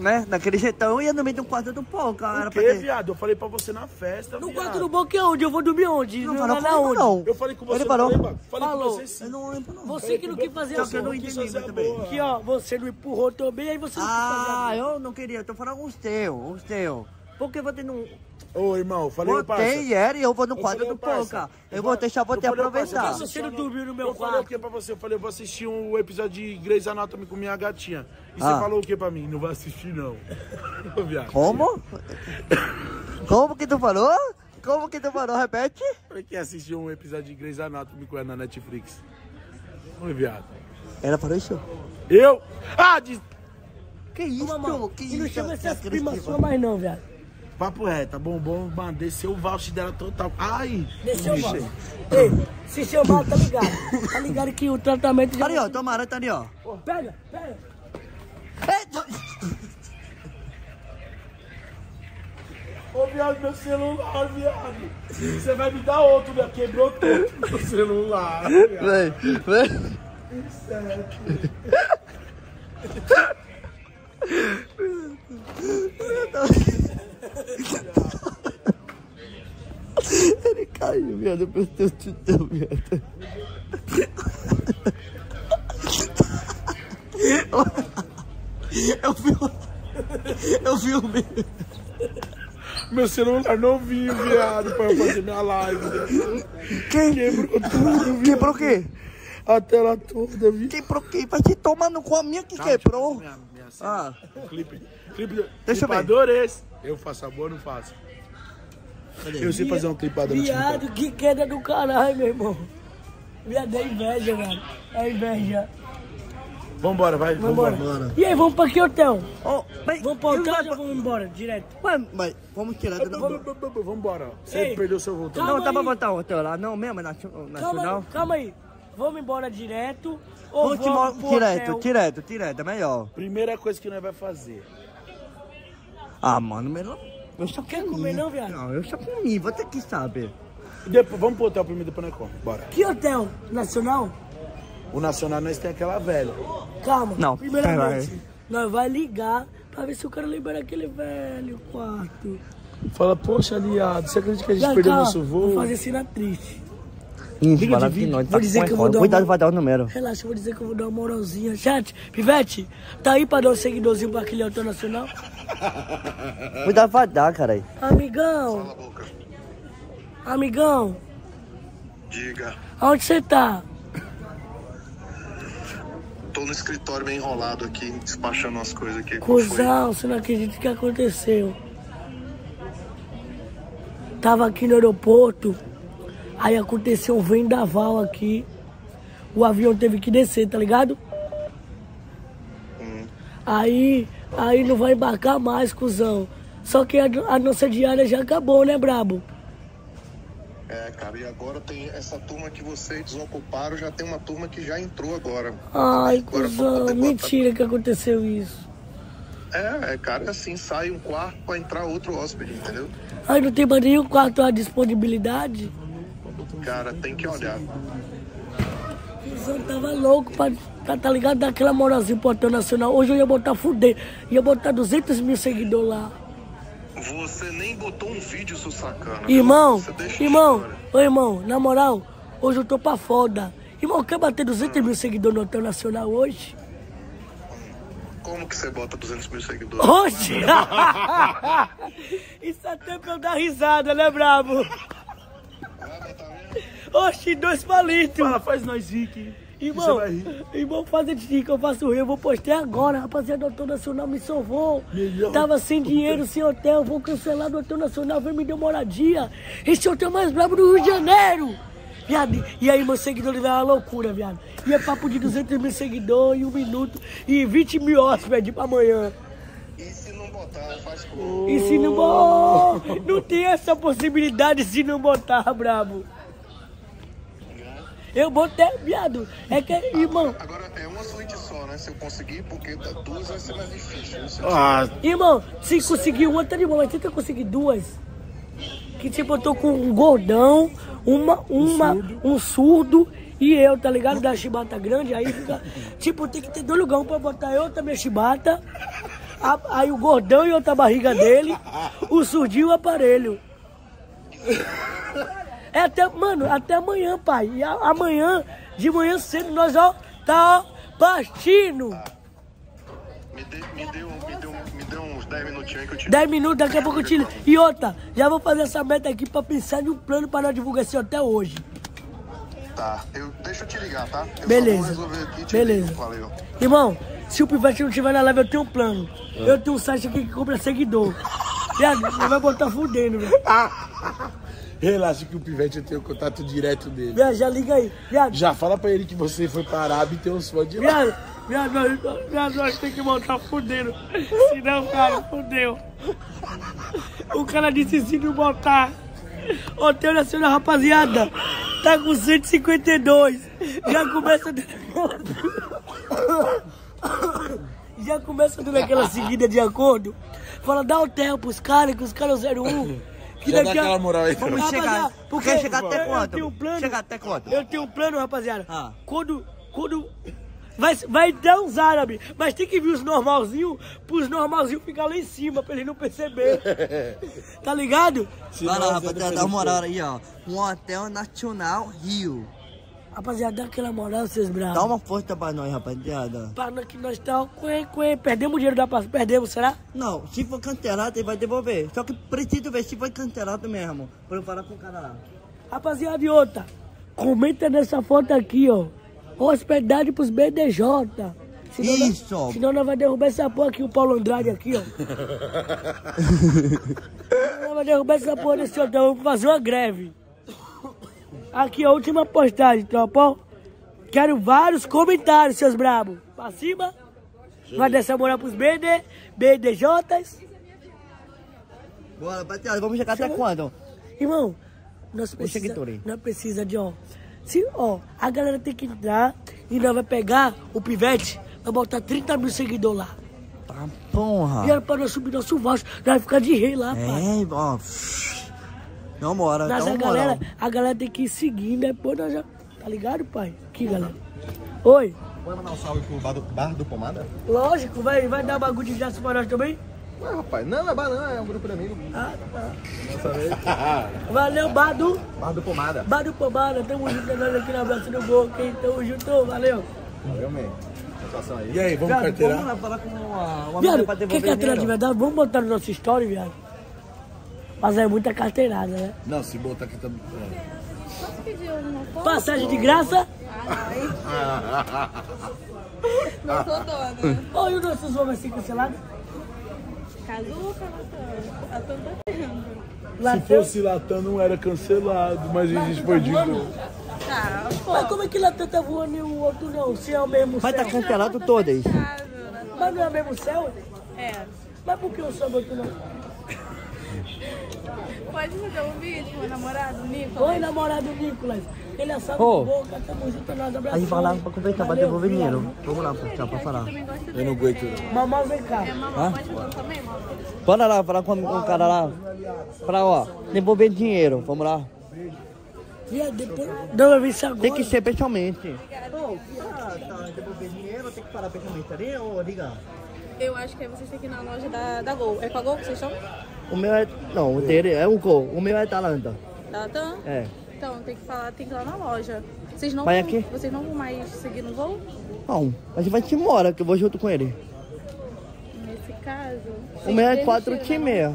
Speaker 3: né, daquele jeitão, ia no meio de um quarto do pau, cara. Pra
Speaker 2: que,
Speaker 3: ter-
Speaker 2: viado? Eu falei pra você na festa,
Speaker 4: No
Speaker 2: viado.
Speaker 4: quarto do Boca é onde? Eu vou dormir onde?
Speaker 3: Não
Speaker 4: Não,
Speaker 3: falou comigo,
Speaker 4: onde?
Speaker 3: não.
Speaker 2: Eu falei com você,
Speaker 3: Ele parou.
Speaker 2: falei,
Speaker 4: Falou.
Speaker 2: com você sim.
Speaker 3: Eu não lembro, não.
Speaker 4: Você que não quis fazer
Speaker 3: Só
Speaker 4: a
Speaker 3: que eu não entendi
Speaker 2: boa.
Speaker 4: Aqui, ó, você não empurrou também, aí você não quis fazer
Speaker 3: Ah, eu não queria. Tô falando os teus, os teus. Porque você não...
Speaker 2: Ô, irmão, falei, ô, parça.
Speaker 3: Botei era e eu vou no
Speaker 2: Eu
Speaker 3: quadro do Poca. Eu
Speaker 2: eu
Speaker 3: vou deixar, vou
Speaker 2: eu parça,
Speaker 3: aproveitar.
Speaker 2: eu
Speaker 4: Você não dormiu no meu
Speaker 2: Eu falei o
Speaker 4: quarto.
Speaker 2: que pra você? Eu falei, eu vou assistir um episódio de Grey's Anatomy com minha gatinha. E
Speaker 3: Ah.
Speaker 2: você falou o que pra mim? Não vai assistir, não. Ô, viado.
Speaker 3: Como? Como que tu falou? Como que tu falou? Repete.
Speaker 2: Falei que ia assistir um episódio de Grey's Anatomy com ela na Netflix. Ô, viado.
Speaker 3: Ela falou isso?
Speaker 2: Eu? Ah, de...
Speaker 3: Que isso?
Speaker 4: Mamão,
Speaker 3: que
Speaker 4: e não
Speaker 3: isso?
Speaker 4: chama essas primas suas mais não, viado.
Speaker 2: Papo reto, tá bombom, mano, desceu o voucher dela total. Ai!
Speaker 4: Deixa eu
Speaker 2: bicho.
Speaker 4: ver. Ei, se chamar, tá ligado? Tá ligado que o tratamento já...
Speaker 3: Ali, ó, toma aranha, tá ali, ó.
Speaker 4: Pega, pega.
Speaker 3: Eita!
Speaker 2: Ô, viado, meu celular, viado. Você vai me dar outro, viado. Quebrou todo meu celular. viado.
Speaker 3: Vem, vem. Ele caiu, viado. Eu pensei o titão, viado. Eu filmei. Eu filmei.
Speaker 2: Meu celular novinho, viado, pra eu fazer minha live.
Speaker 3: Quem?
Speaker 2: Quebrou tudo, viado.
Speaker 3: Quebrou o quê?
Speaker 2: A tela toda, viado.
Speaker 3: Quebrou quem? Vai te tomar no cu a minha que quebrou.
Speaker 2: Minha, minha.
Speaker 3: Ah,
Speaker 2: Clipe. Clipe.
Speaker 3: Deixa eu ver.
Speaker 2: clipador esse. Eu faço a boa ou não faço? Eu sei fazer um clipador no.
Speaker 4: Viado, que queda do caralho, meu irmão. Viado, é inveja, velho. É inveja.
Speaker 2: Vambora, vai.
Speaker 4: Vambora.
Speaker 2: Vambora.
Speaker 4: E aí, vamos pra que hotel?
Speaker 3: oh, mas,
Speaker 4: Vamos pra hotel ou vamos embora, direto?
Speaker 3: Mas, mas vamos tirar do não,
Speaker 2: Vambora. Você
Speaker 4: Ei,
Speaker 2: perdeu seu voltão.
Speaker 4: calma
Speaker 3: não, dá pra botar outro lá, não mesmo, na,
Speaker 4: Calma,
Speaker 3: nacional.
Speaker 4: aí, calma aí. Vamos embora direto ou
Speaker 3: Vamos
Speaker 4: vamos pro
Speaker 3: direto,
Speaker 4: hotel?
Speaker 3: direto, direto, é melhor.
Speaker 2: Primeira coisa que nós vai fazer.
Speaker 3: Ah, mano, melhor. Eu só
Speaker 4: Quer
Speaker 3: comi.
Speaker 4: comer não, viado?
Speaker 3: Não, eu só comi, você que sabe.
Speaker 2: Depois, vamos pro hotel primeiro, depois nós come. Bora.
Speaker 4: Que hotel? Nacional?
Speaker 2: O Nacional nós tem aquela velha.
Speaker 4: Calma.
Speaker 3: Não,
Speaker 4: Primeiramente, nós vai ligar pra ver se o cara libera aquele velho quarto.
Speaker 2: Fala, poxa, aliado, você acredita que a gente
Speaker 4: Já,
Speaker 2: perdeu
Speaker 4: calma,
Speaker 2: nosso voo?
Speaker 4: Vou fazer cena triste.
Speaker 3: Ih,
Speaker 2: Liga de vídeo.
Speaker 4: Vou dizer que eu vou dar
Speaker 3: Cuidado,
Speaker 4: uma-
Speaker 3: vai dar o número.
Speaker 4: Relaxa, eu vou dizer que eu vou dar uma moralzinha. Chat, Pivete, tá aí pra dar um seguidorzinho pra aquele hotel nacional?
Speaker 3: Cuidado, vai dar, cara.
Speaker 4: Amigão,
Speaker 9: boca.
Speaker 4: amigão,
Speaker 9: Diga.
Speaker 4: aonde você tá?
Speaker 9: Tô no escritório meio enrolado aqui, despachando umas coisas aqui.
Speaker 4: Cusão, você não acredita o que aconteceu. Tava aqui no aeroporto, aí aconteceu um vendaval aqui. O avião teve que descer, tá ligado? Aí, aí não vai embarcar mais, cuzão. Só que a, a nossa diária já acabou, né, brabo?
Speaker 9: É, cara, e agora tem essa turma que vocês desocuparam, já tem uma turma que já entrou agora.
Speaker 4: Ai,
Speaker 9: Agora
Speaker 4: cuzão, mentira que aconteceu isso.
Speaker 9: É, é, cara, assim, sai um quarto pra entrar outro hóspede, entendeu?
Speaker 4: Ai, não tem mais nenhum quarto à disponibilidade?
Speaker 9: Cara, tem que olhar.
Speaker 4: Cuzão tava louco pra, tá, tá ligado? Daquela moralzinha pro Hotel Nacional. Hoje eu ia botar fuder. Ia botar 200 mil seguidores lá.
Speaker 9: Você nem botou um vídeo, seu sacana.
Speaker 4: Irmão, irmão, ô irmão, na moral, hoje eu tô pra foda. Irmão, quer bater 200 mil seguidores no Hotel Nacional hoje?
Speaker 9: Como que você bota 200 mil seguidores?
Speaker 4: Hoje! Isso até pra eu dar risada, né, brabo? Oxi, dois palitos.
Speaker 2: Fala, faz nós rir aqui.
Speaker 4: Irmão, irmão, faz de que eu faço rir. Eu vou postar agora, rapaziada. O Hotel Nacional me salvou.
Speaker 2: Melhor.
Speaker 4: Tava sem dinheiro, sem hotel. Vou cancelar do Hotel Nacional. Vem me deu moradia. Esse é o hotel mais brabo do Rio de Janeiro. Viado, e aí meus seguidores vai uma loucura, viado. E é papo de 200 mil seguidores em um minuto e 20 mil hóspedes pra amanhã.
Speaker 9: E se não botar, faz como?
Speaker 4: E se não botar, não tem essa possibilidade se não botar, brabo. Eu botei, viado. É que, irmão,
Speaker 9: Agora é uma suíte só, né? Se eu conseguir, porque da- duas vai ser mais difícil. Se
Speaker 2: Ah,
Speaker 4: irmão, se conseguir uma, tá de boa, mas tenta conseguir duas. Que tipo, eu tô com um gordão, uma, uma, um surdo e eu, tá ligado? Da chibata grande, aí fica. Tipo, tem que ter dois lugares, um pra botar eu também chibata. a- Aí o gordão e outra barriga dele, o surdinho e o aparelho. É até, mano, até amanhã, pai. E a- amanhã, de manhã cedo, nós ó, tá ó, partindo.
Speaker 9: me, dê, me, dê um, me, dê um, me dê uns 10 minutinhos aí que eu te
Speaker 4: 10 minutos, daqui a pouco eu te. E outra, já vou fazer essa meta aqui pra pensar em um plano pra nós divulgar esse hotel hoje.
Speaker 9: Tá, eu, deixa eu te ligar, tá? Eu
Speaker 4: Beleza.
Speaker 9: Aqui e te
Speaker 4: Beleza.
Speaker 9: ligo. Valeu.
Speaker 4: Irmão, se o Pivete não tiver na live, eu tenho um plano. Eu tenho um site aqui que compra seguidor. Ele vai botar fudendo, velho.
Speaker 2: relaxa que o Pivete eu tenho contato direto dele.
Speaker 4: Viado, já liga aí. Viado,
Speaker 2: Já fala pra ele que você foi pra Arábia e tem uns fãs de lá.
Speaker 4: viado, viado, viado, nós tem que botar fudendo. Senão, cara, fudeu. O cara disse se não botar. Hotel Nacional, rapaziada, tá com 152. Já começa. Já começa dando aquela seguida de acordo. Fala, dá o hotel pros caras, que os caras 01. Que
Speaker 2: dá aquela moral aí,
Speaker 3: Vamos
Speaker 2: cara.
Speaker 3: chegar.
Speaker 4: Rapaziada, porque
Speaker 3: Quer chegar até
Speaker 4: eu- eu
Speaker 3: quanto?
Speaker 4: tenho um plano.
Speaker 3: Chegar até quanto?
Speaker 4: Eu tenho um plano, rapaziada.
Speaker 3: Ah.
Speaker 4: Quando. Quando. Vai, vai dar uns árabes, mas tem que vir os normalzinhos, pros normalzinhos ficar lá em cima, pra eles não perceber. tá ligado?
Speaker 3: Vai lá, rapaziada, dá uma moral aí, ó. Um hotel nacional Rio.
Speaker 4: Rapaziada, dá aquela moral, vocês bravos.
Speaker 3: Dá uma força pra nós, rapaziada.
Speaker 4: Pra nós que nós tá, cuê, cuê. Perdemos dinheiro da paz. Perdemos, será?
Speaker 3: Não, se for cancelado, ele vai devolver. Só que preciso ver se foi cancelado mesmo. Pra eu falar com o cara lá.
Speaker 4: Rapaziada, e outra. Comenta nessa foto aqui, ó. Hospedagem pros BDJ. Senão nós-
Speaker 3: Isso.
Speaker 4: senão nós vai derrubar essa porra aqui, o Paulo Andrade aqui, ó. nós vai derrubar essa porra desse hotel. Vamos fazer uma greve. Aqui a última postagem, tropa. ó. Quero vários comentários, seus brabos. Pra cima. Vai dessa moral pros BD, BDJs.
Speaker 3: Bora, rapaziada, vamos chegar até quando?
Speaker 4: Irmão, nós
Speaker 3: Vou chegar,
Speaker 4: precisa,
Speaker 3: Tori.
Speaker 4: nós precisa de, ó. Se, ó, a galera tem que entrar e nós vai pegar o pivete, vai botar 30 mil seguidores lá.
Speaker 3: Tá, porra.
Speaker 4: E era pra nós subir nosso vaso, nós vai ficar de rei lá, pai.
Speaker 3: É, ó. Não mora,
Speaker 4: Mas
Speaker 3: então
Speaker 4: a
Speaker 3: moral.
Speaker 4: galera, a galera tem que ir seguindo, depois nós já. Tá ligado, pai? Aqui, galera. Oi,
Speaker 10: Pode mandar um salve pro bar do, bar do Pomada?
Speaker 4: lógico, vai, vai dar bagulho de graça pra nós também?
Speaker 10: Ué, rapaz, não, não é bar não, é um grupo de amigos.
Speaker 4: Ah, tá. Valeu, Badu.
Speaker 10: Bar do Pomada.
Speaker 4: Badu Pomada, tamo junto, nós aqui na Abraço do Boca, hein? Tamo junto, valeu.
Speaker 10: Valeu, man. Aí.
Speaker 2: E aí, vamos
Speaker 3: Viado,
Speaker 2: carteirar?
Speaker 3: Vamos lá falar com uma, uma
Speaker 4: Viado,
Speaker 3: pra
Speaker 4: quer
Speaker 3: devolver
Speaker 4: carteira de verdade? Vamos botar no nosso story, viado. Mas é muita carteirada, né?
Speaker 2: Não, se botar aqui também.
Speaker 5: Posso pedir uma foto?
Speaker 4: Passagem de graça?
Speaker 5: Não sou dona.
Speaker 4: Ou e o nosso vai ser cancelado?
Speaker 5: Cazuca, Natan. A Tan tá tendo.
Speaker 4: Lá
Speaker 2: Se fosse Latam não era cancelado, mas a gente foi de novo.
Speaker 5: Tá, pô.
Speaker 4: Mas como é que Latam tá voando e o outro não? Se é o mesmo
Speaker 3: Vai
Speaker 4: céu?
Speaker 3: estar cancelado todas.
Speaker 4: Mas não é o mesmo céu?
Speaker 5: É.
Speaker 4: Mas por que o seu outro não?
Speaker 5: Pode fazer um vídeo com o namorado, Nico?
Speaker 4: Oi, namorado Nicolas. Ele é salve
Speaker 3: Ô.
Speaker 4: de boca, tamo junto, nós abraçamos.
Speaker 3: A gente vai lá pra conversar, pra devolver
Speaker 4: viado.
Speaker 3: dinheiro. Vamos lá, tchau, pra falar.
Speaker 10: Eu não aguento.
Speaker 4: Mamãe, vem cá.
Speaker 5: É, mamãe, pode fazer também, mamãe?
Speaker 3: Bora lá, falar com o cara lá. Pra, ó, devolver dinheiro. Vamos lá.
Speaker 4: Viado, depois... Não, eu vi isso agora.
Speaker 3: Tem que ser pessoalmente.
Speaker 10: devolver dinheiro, tem que parar pessoalmente ali ou ligar?
Speaker 5: Eu acho que aí vocês têm que ir na loja da, da Gol. É com a Gol que vocês estão?
Speaker 3: O meu é. Não, o dele é um gol. O meu é Atalanta.
Speaker 5: Da TAM?
Speaker 3: É.
Speaker 5: Então, tem que falar, tem que ir lá na loja. Vocês não,
Speaker 3: Vai
Speaker 5: vão,
Speaker 3: aqui?
Speaker 5: vocês não vão mais seguir no voo?
Speaker 3: Não, a gente vai te embora, que eu vou junto com ele.
Speaker 5: Nesse caso.
Speaker 3: O meu é
Speaker 5: desistiram,
Speaker 3: quatro
Speaker 5: né?
Speaker 3: e meia.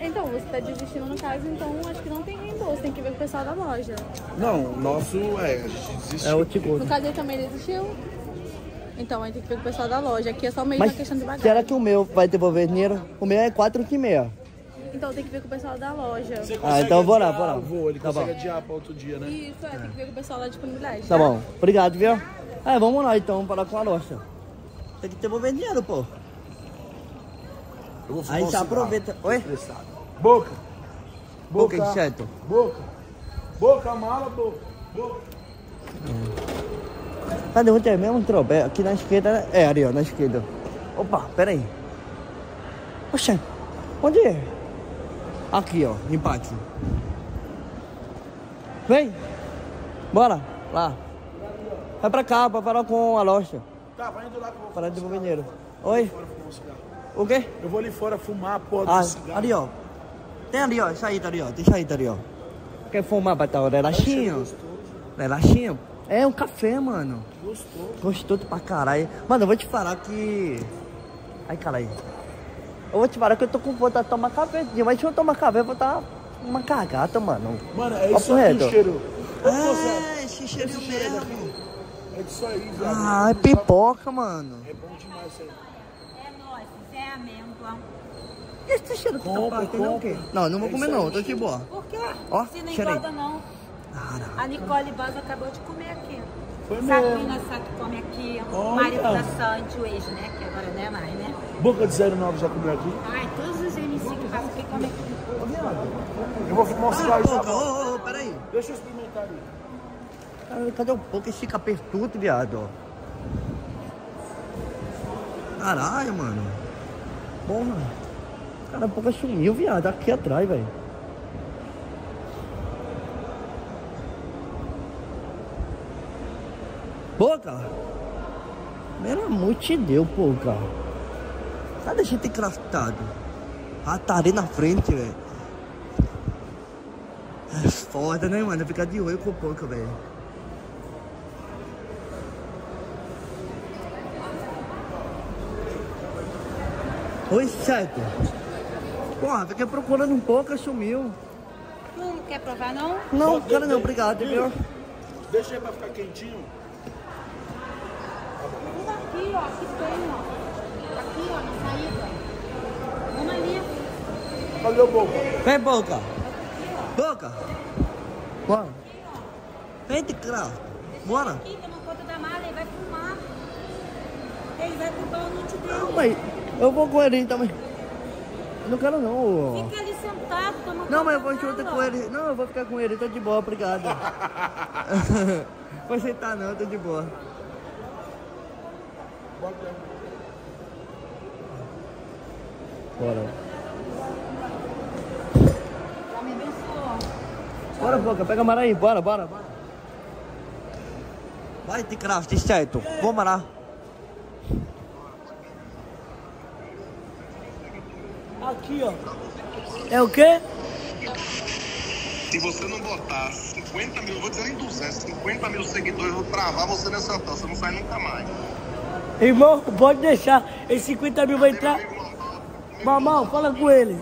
Speaker 5: Então, você tá desistindo no caso, então acho que não tem reembolso, tem que ver com o pessoal da loja.
Speaker 2: Não, o nosso é, a gente desistiu.
Speaker 3: É o Tigo.
Speaker 5: No caso ele também desistiu? Então, aí tem que ver com o pessoal da loja. Aqui é só mesmo
Speaker 3: Mas
Speaker 5: a questão de bagagem.
Speaker 3: será que o meu vai devolver dinheiro? O meu é quatro e meia.
Speaker 5: Então tem que ver com o pessoal da loja.
Speaker 2: Você
Speaker 3: Ah, então bora,
Speaker 2: adiar
Speaker 3: bora.
Speaker 2: o voo, ele
Speaker 3: Tá
Speaker 2: consegue
Speaker 3: bom.
Speaker 2: adiar pra outro dia, né?
Speaker 5: Isso, é, tem que ver com o pessoal da disponibilidade.
Speaker 3: Tá bom. Obrigado, viu? É, vamos lá então, parar com a loja. Tem que devolver dinheiro, pô.
Speaker 2: Eu vou fumar
Speaker 3: Aí já
Speaker 2: cigarro.
Speaker 3: aproveita. Oi?
Speaker 2: Boca.
Speaker 3: Boca de certo.
Speaker 2: Boca. Boca, mala, boca. Boca.
Speaker 3: Cadê é mesmo, tropa? É Aqui na esquerda, é ali, ó, na esquerda. Opa, pera aí. Oxe, onde é? Aqui, ó, empate. Vem. Bora, lá. Vai pra cá, pra falar com a loja.
Speaker 2: Tá, vai indo lá que eu vou
Speaker 3: Para de. Oi? O quê?
Speaker 2: Eu vou ali fora fumar a porra
Speaker 3: Ah,
Speaker 2: do cigarro.
Speaker 3: ali, ó. Tem ali, ó, saída ali, ó. Tem saída ali, ó. Quer fumar pra estar relaxinho? Relaxinho? É um café, mano.
Speaker 2: Gostou.
Speaker 3: Gostoso pra caralho. Mano, eu vou te falar que. Ai, caralho. Eu vou te falar que eu tô com vontade de tomar café. Mas se eu tomar café, eu vou estar uma cagata, mano.
Speaker 2: Mano, é isso aqui
Speaker 3: reto.
Speaker 2: o cheiro.
Speaker 3: Ah, esse cheirinho
Speaker 2: esse cheiro
Speaker 3: mesmo.
Speaker 2: daqui É disso aí, Zé.
Speaker 3: Ah, é pipoca, mano.
Speaker 2: É bom demais isso aí.
Speaker 6: É nóis, é amêndoa.
Speaker 3: Esse cheiro que tá
Speaker 2: Compra,
Speaker 3: passando é o quê? Não, não vou comer não, tô de boa.
Speaker 6: Por quê?
Speaker 3: Ó,
Speaker 6: Se não
Speaker 3: aí.
Speaker 6: engorda não.
Speaker 3: Cara,
Speaker 6: A Nicole Baz acabou de comer aqui.
Speaker 2: Foi
Speaker 6: Sabrina
Speaker 2: mesmo.
Speaker 6: Sato come aqui. O
Speaker 2: Olha.
Speaker 6: marido da Sandy, o ex, né? Que agora não é mais, né?
Speaker 2: Boca de 09 já comeu aqui?
Speaker 6: Ai, todos os MC que passam aqui comem aqui.
Speaker 2: Eu vou um cigarro já.
Speaker 3: Boca, ô, ô, peraí.
Speaker 2: Deixa eu experimentar ali.
Speaker 3: Cadê o pouco esse capertudo, viado? Caralho, mano. Porra. Cara, a pouco sumiu, viado. Aqui atrás, velho. Boca! Pelo amor de Deus, Boca. Cadê a gente craftado? Ah, tá ali na frente, velho. É foda, né, mano? Ficar de olho com o Boca, velho. Oi, certo. Porra, fiquei procurando um pouco, sumiu.
Speaker 6: Não quer provar, não?
Speaker 3: Não, cara, não, obrigado, viu?
Speaker 2: Deixa aí pra ficar quentinho.
Speaker 6: Aqui, ó. Aqui tem, ó. Aqui, ó, na saída. Uma ali.
Speaker 2: Cadê o boca?
Speaker 3: Vem, Boca. Boca. Bora. Vem, de craft. Bora.
Speaker 6: Aqui, toma conta da mala, ele vai fumar. Ele vai fumar o noite dele.
Speaker 3: Não, mas eu vou com ele também. Não quero não.
Speaker 6: Fica ali sentado, toma
Speaker 3: Não, mas eu vou junto com ele. Não, eu vou ficar com ele, tô de boa, obrigado. vou aceitar não, tô de boa. Bora.
Speaker 6: Já me abençoou.
Speaker 3: Bora, Boca, pega a Mara aí, bora, bora, bora. Vai, de craft, certo. Vamos lá.
Speaker 4: Aqui, ó. É o quê?
Speaker 9: Se você não botar 50 mil, eu vou dizer nem 200, 50 mil seguidores, eu vou travar você nessa altura, você não sai nunca mais.
Speaker 4: Irmão, pode deixar. Esses 50 mil vai entrar. Mamão, fala com ele.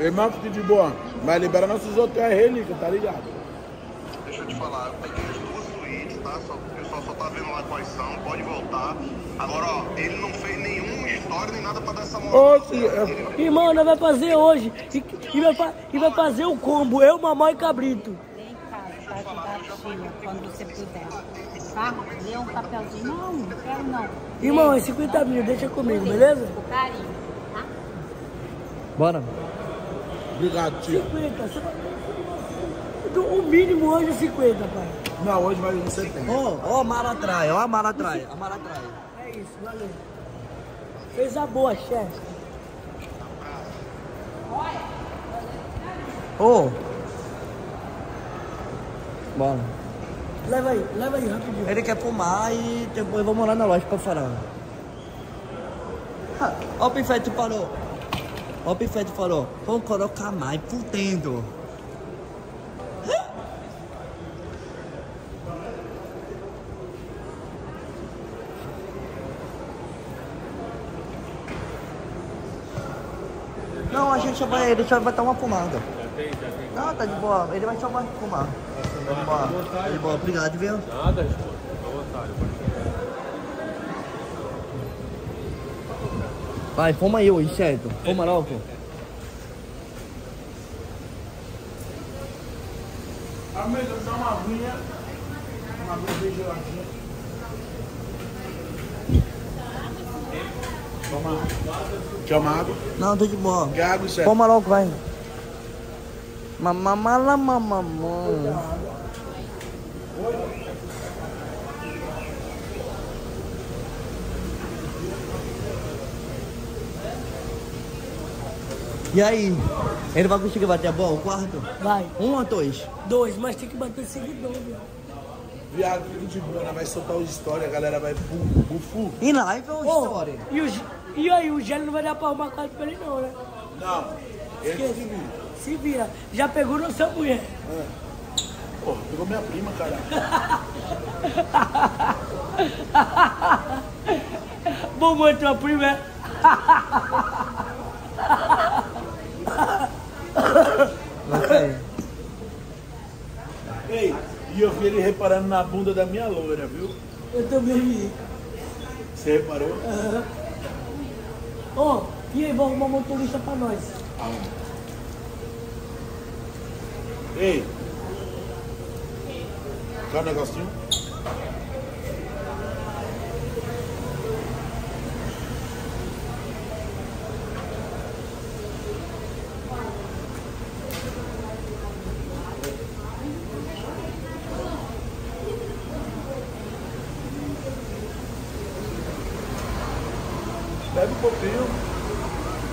Speaker 2: Irmão, fique de boa. Mas libera nossos hotéis relíquia, tá ligado?
Speaker 9: Deixa eu te falar, eu peguei as duas suítes, tá? Só, o pessoal só tá vendo lá quais são, pode voltar. Agora, ó, ele não fez nenhuma história nem nada pra dar essa moral.
Speaker 2: Ô, eu-
Speaker 4: Irmão, nós vai fazer hoje. E, e vai, fa- e vai fazer o combo. Eu, mamãe e cabrito.
Speaker 6: Vem em casa pra ajudar a tia quando você puder. Tá? Lê um papelzinho. Não, não quero não.
Speaker 4: Irmão, é 50 mil, deixa comigo, beleza?
Speaker 6: Com carinho, tá?
Speaker 3: Bora.
Speaker 2: Obrigado, tio.
Speaker 4: 50. Você vai- O mínimo hoje é 50, pai.
Speaker 2: Não, hoje vai em 70.
Speaker 3: Ó, ó a mala atrás, ó a mala atrás, a mala atrás.
Speaker 4: É isso, valeu. Fez a boa, chefe.
Speaker 3: Ô. Bora.
Speaker 4: Leva aí, leva aí, rapidinho.
Speaker 3: Ele quer fumar e depois vamos lá na loja pra falar. Ah, Ó o Pifete falou. Ó o Pifete falou. Vamos colocar mais fudendo. Não, a gente só vai, ele só vai dar uma fumada. Não, tá de boa. Ele vai só fumar. Tá de boa. Tá de boa. Obrigado, viu?
Speaker 8: Nada, esposa.
Speaker 3: Vai, fuma aí, ô certo. Fuma logo.
Speaker 2: Amigo, dá uma aguinha. Uma aguinha bem geladinha. Toma. Chama água.
Speaker 3: Não, tô de boa.
Speaker 2: Água, certo?
Speaker 3: Fuma logo, vai. Mamamala mamamão. E aí? Ele vai conseguir bater a bola, o quarto?
Speaker 4: Vai.
Speaker 3: Um ou dois?
Speaker 4: Dois, mas tem que bater seguidor, viu?
Speaker 2: Viado, fica de boa, né? vai soltar os stories, a galera vai bu- bufu.
Speaker 3: Em live ou
Speaker 4: Ô,
Speaker 3: história?
Speaker 4: E, o e aí, o Gélio não vai dar pra arrumar quadro pra ele não, né?
Speaker 2: Não, ele
Speaker 4: Esquece.
Speaker 2: Se vira.
Speaker 4: Já pegou nossa mulher.
Speaker 2: Pô, pegou minha prima, cara.
Speaker 4: Bombou tua prima, é?
Speaker 2: Ei, e eu vi ele reparando na bunda da minha loira, viu?
Speaker 4: Eu também vi.
Speaker 2: Você reparou?
Speaker 4: Ô, e aí, vamos arrumar um motorista pra nós.
Speaker 2: Ei. Quer um negocinho? Bebe um pouquinho.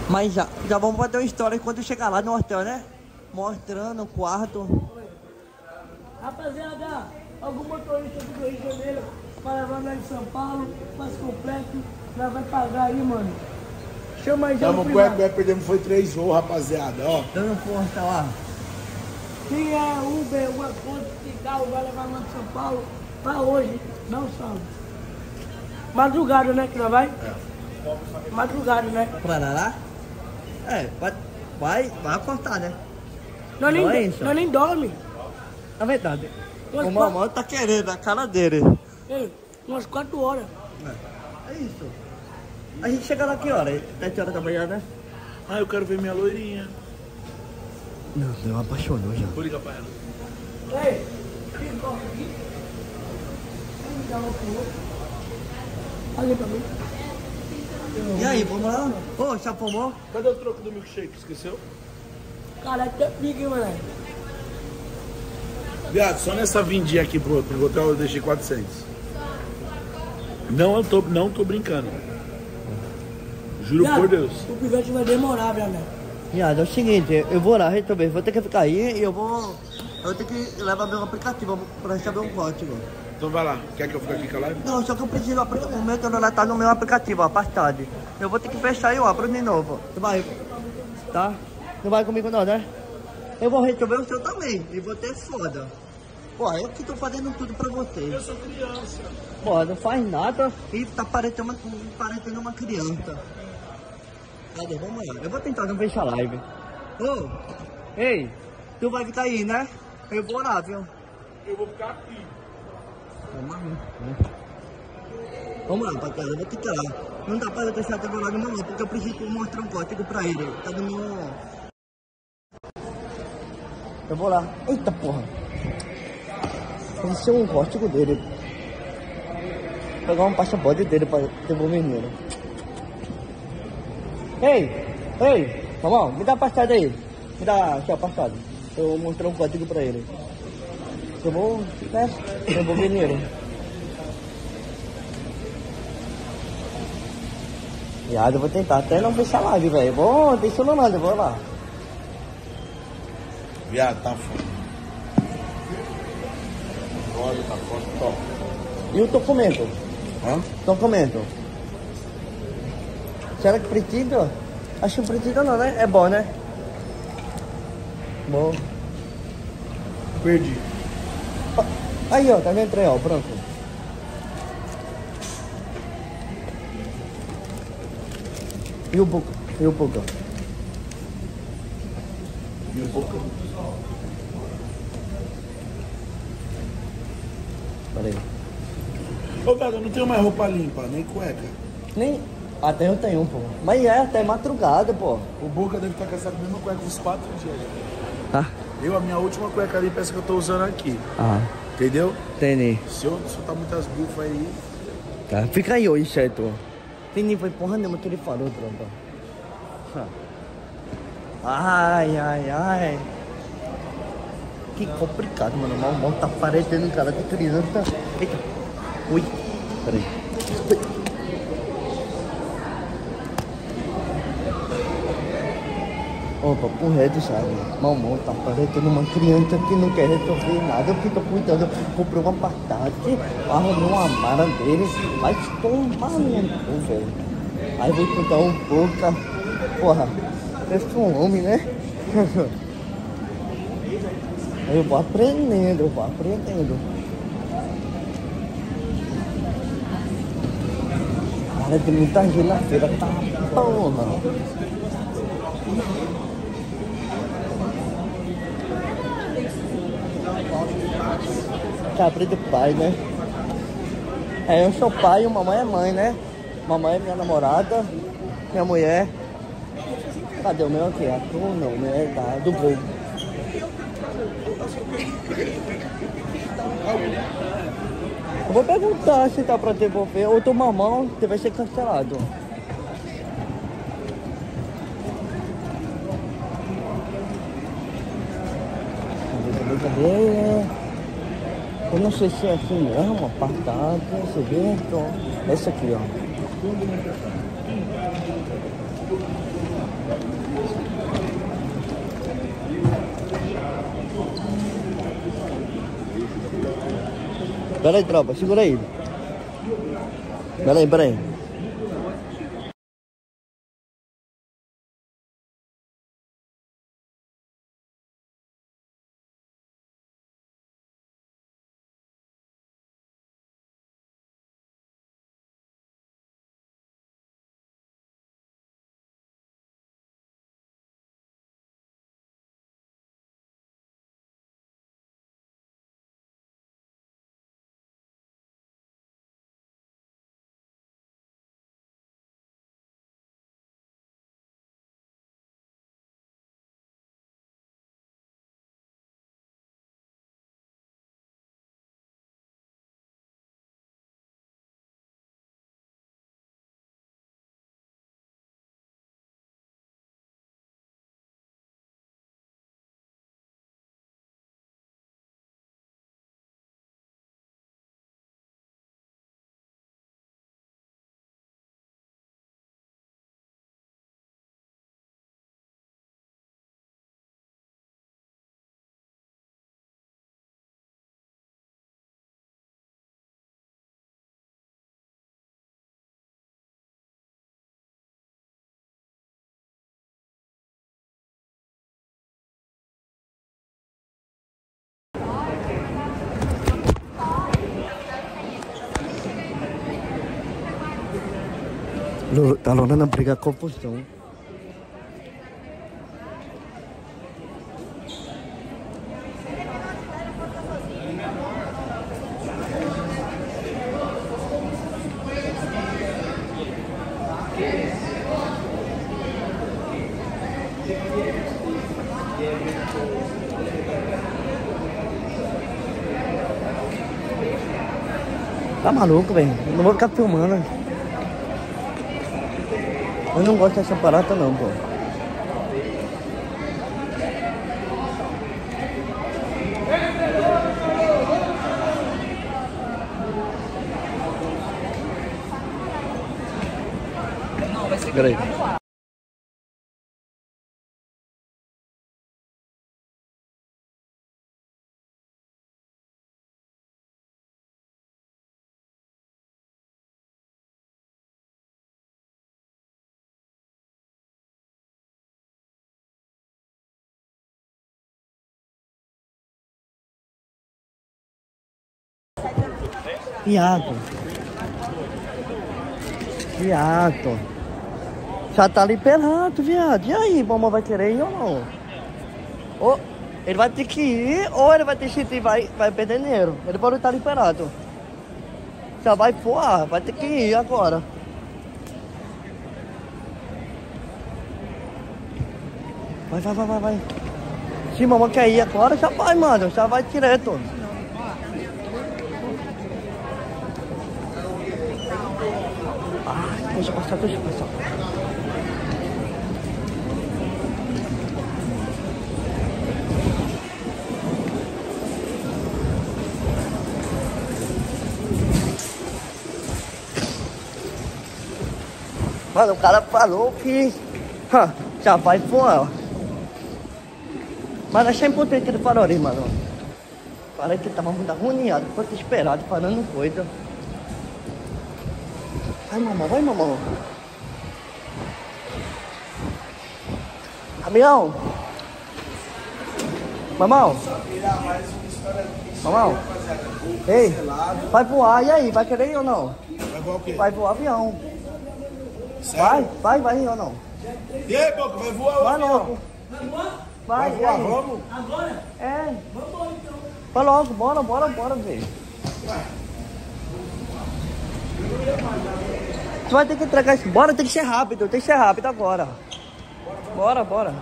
Speaker 3: Mas já, já vamos bater uma história quando chegar lá no hotel, né? Mostrando o quarto.
Speaker 4: Rapaziada, algum motorista aqui do Rio de Janeiro para levar nós em São Paulo, mais completo, nós vai pagar aí, mano. Chama aí já o
Speaker 2: Tamo
Speaker 4: privado.
Speaker 2: cueca, perdemos foi três voos, rapaziada, ó.
Speaker 3: Dando porta lá.
Speaker 4: Quem é Uber, alguma coisa que carro vai levar nós em São Paulo pra hoje, não sábado. Madrugada, né, que nós vai? É. Madrugada, né?
Speaker 3: Pra lá? É, vai, vai, vai cortar, né?
Speaker 4: Nós nem,
Speaker 3: Não é isso?
Speaker 4: nós nem dorme.
Speaker 3: Na verdade.
Speaker 4: Umas
Speaker 3: O
Speaker 4: quatro-
Speaker 3: mamão tá querendo a cara dele.
Speaker 4: Ei, umas quatro horas.
Speaker 3: É isso. A gente chega lá que hora? Sete horas da manhã, né?
Speaker 2: Ah, eu quero ver minha loirinha.
Speaker 3: Não, eu apaixonou já.
Speaker 2: Vou ligar pra ela.
Speaker 4: Ei, quem corre aqui? Olha pra mim.
Speaker 3: E aí, vamos lá? Ô, já fumou?
Speaker 2: Cadê o troco do milkshake? Esqueceu?
Speaker 4: Caralho, até pique, moleque.
Speaker 2: Viado, só nessa vindinha aqui pro, pro hotel eu deixei 400. Não, eu tô, não tô brincando. Juro
Speaker 4: Viado,
Speaker 2: por Deus.
Speaker 4: O pivete vai demorar, Brian.
Speaker 3: Viado, é o seguinte, eu vou lá resolver, vou ter que ficar aí e eu vou. Eu vou ter que levar meu aplicativo pra receber um código.
Speaker 2: Então vai lá. Quer que eu fique aqui com a live?
Speaker 3: Não, só que eu preciso, o meu celular tá no meu aplicativo, ó, passado. Eu vou ter que fechar e eu abro de novo. Tu vai, tá? Não vai comigo não, né? Eu vou resolver o seu também, e vou ter foda. Pô, eu que tô fazendo tudo pra vocês. Eu
Speaker 2: sou criança.
Speaker 3: Pô, não faz nada e tá parecendo uma, parecendo uma criança. Cadê? Vamos lá. Eu vou tentar não fechar a live. Ô, ei, tu vai ficar aí, né? Eu vou lá, viu?
Speaker 2: Eu vou ficar aqui.
Speaker 3: Vamos lá. Vamos lá, eu vou ficar lá. Não dá pra deixar teu lá no mamão, porque eu preciso mostrar um código pra ele. Tá no meu... Eu vou lá. Eita porra. Esse é um código dele. Vou pegar um passaporte dele pra devolver o menino. Ei, ei, mamão, me dá a passada aí. Me dá aqui, ó, passado. Eu vou mostrar um código pra ele. Eu vou, né? Eu vou ver nele. Viado, eu vou tentar até não fechar a live, velho. Vou, tem celular, eu vou lá.
Speaker 2: Viado, tá foda. Olha, tá foda, top.
Speaker 3: E o documento?
Speaker 2: Hã?
Speaker 3: Documento. Será que precisa? Acho que precisa não, né? É bom, né? Bom.
Speaker 2: Perdi.
Speaker 3: Aí, ó, tá vendo trem, ó, pronto. E o boca? E o boca?
Speaker 2: E o boca?
Speaker 3: Peraí.
Speaker 2: Ô, cara, eu não tenho mais roupa limpa, nem cueca.
Speaker 3: Nem. Até eu tenho, pô. Mas é até madrugada, pô.
Speaker 2: O Boca deve estar com essa mesma cueca uns quatro dias.
Speaker 3: Ah.
Speaker 2: Eu, a minha última cueca limpa é essa que eu tô usando aqui.
Speaker 3: Ah,
Speaker 2: Entendeu?
Speaker 3: entendi.
Speaker 2: Se eu soltar muitas bufas aí,
Speaker 3: Tá. Fica aí, inseto. Tem nem foi porra nenhuma que ele falou, trompa. Ah. Ai, ai, ai. Que complicado, mano. Mal, mal tá parecendo um cara de criança. Eita. Ui. Peraí. Opa, por reto, sabe? Mal tá parecendo uma criança que não quer resolver nada. Eu fico cuidando, eu comprei uma batata, arrumei uma mara dele. Vai tomar no velho. Aí vou cuidar um pouco. Porra, eu sou um homem, né? Eu vou aprendendo, eu vou aprendendo. Cara, tem muita gente na feira, tá porra. Cabra do pai, né? É, eu sou pai e mamãe é mãe, né? Mamãe é minha namorada, minha mulher. Cadê o meu aqui? A tu não, o meu é da, do voo. Eu vou perguntar se tá pra devolver ou do mamão, que vai ser cancelado. Eu não sei se é assim mesmo, apartado, você vê? Então, essa aqui, ó. Pera aí, tropa, segura aí. Pera aí, pera aí. Lu- Tá rolando a briga confusão. Tá maluco, velho? Não vou ficar filmando. Eu não gosto dessa barata não, pô. Peraí. Viado. Viado. Já tá liberado, viado. E aí, mamãe vai querer ir ou não? Ou ele vai ter que ir ou ele vai ter que ir vai, vai perder dinheiro. Ele pode estar liberado. Já vai voar, vai ter que ir agora. Vai, vai, vai, vai, vai. Se mamãe quer ir agora, já vai, mano. Já vai direto. Deixa eu passar, deixa eu passar. Mano, o cara falou que ha, já vai voar. Mas achei importante ele falou ali, mano. Falei que ele tava muito agoniado, ficou desesperado, falando coisa. Vai, mamão, vai, mamão. Caminhão. Mamão. Mamão. Ei, vai voar, e aí, vai querer ou não?
Speaker 2: Vai voar o quê?
Speaker 3: Vai voar avião.
Speaker 2: Sério?
Speaker 3: Vai, vai, vai ou não?
Speaker 2: E aí, Boca, vai voar o
Speaker 3: Vai
Speaker 2: avião?
Speaker 3: logo. Vai,
Speaker 2: Vai voar, vamos?
Speaker 3: É. Vai logo, bora, bora, bora, velho. Tu vai ter que entregar isso. Bora, tem que ser rápido, tem que ser rápido agora. Bora, bora.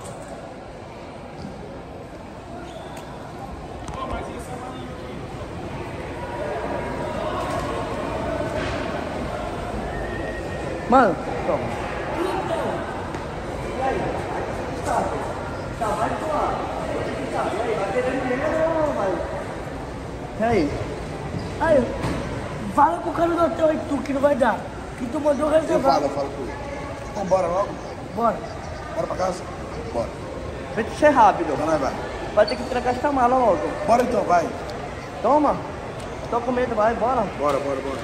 Speaker 3: Mano, toma. E aí? Tá, tá, vai. Tá, e aí, vai querer dinheiro ou vai? E aí?
Speaker 4: Aí, fala com o cara do hotel aí, tu, que não vai dar. Que tu mandou
Speaker 2: Eu
Speaker 4: reservar.
Speaker 2: falo, eu falo com ele. Então bora logo?
Speaker 4: Bora.
Speaker 2: Bora pra casa? Bora.
Speaker 3: Tem que ser rápido.
Speaker 2: Então nós vai.
Speaker 3: Vai ter que entregar essa mala logo.
Speaker 2: Bora então, vai.
Speaker 3: Toma. Tô com medo, vai, bora.
Speaker 2: Bora, bora, bora.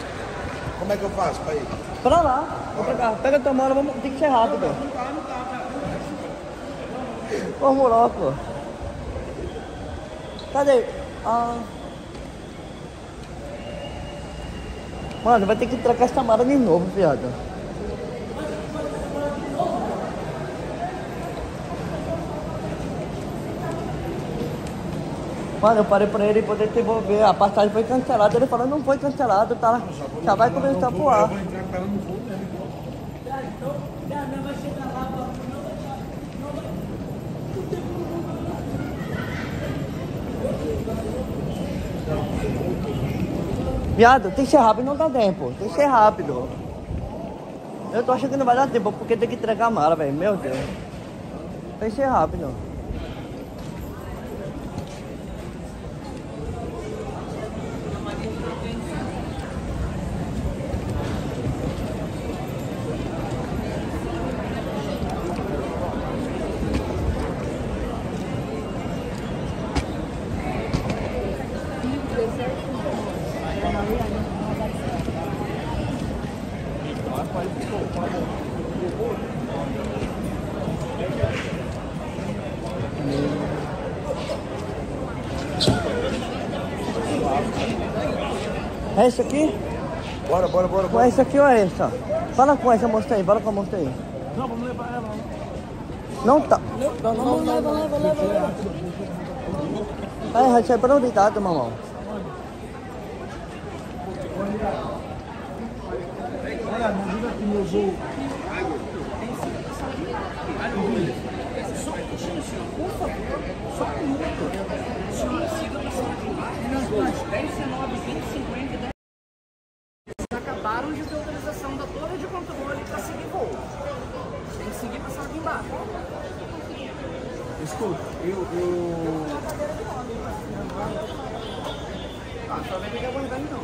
Speaker 2: Como é que eu faço pra ir?
Speaker 3: Pra lá. Vou pegar. Pega tua mala, vamos. Tem que ser rápido. Vamos logo. Cadê? Ah. Mano, vai ter que entregar essa mala de novo, viado. Mano, eu parei pra ele poder devolver. A passagem foi cancelada. Ele falou, não foi cancelado, tá? Já vai começar a voar. Viado, tem que ser rápido, não dá tempo. Tem que ser rápido. Eu tô achando que não vai dar tempo, porque tem que entregar a mala, velho. Meu Deus. Tem que ser rápido. É esse aqui?
Speaker 2: Bora, bora, bora,
Speaker 3: Com
Speaker 2: bora.
Speaker 3: esse aqui ou é essa? Fala com essa moça aí, fala com a moça aí.
Speaker 4: Não, vamos levar ela.
Speaker 3: Não tá.
Speaker 4: Não, não, leva, leva, leva, leva.
Speaker 3: É, isso é prioridade, mamão.
Speaker 5: Acabaram de ter autorização da torre de controle para seguir voo. Tem que seguir passar aqui embaixo.
Speaker 2: Escuta, eu, eu...
Speaker 5: Ah, só vai ter que aguardar então.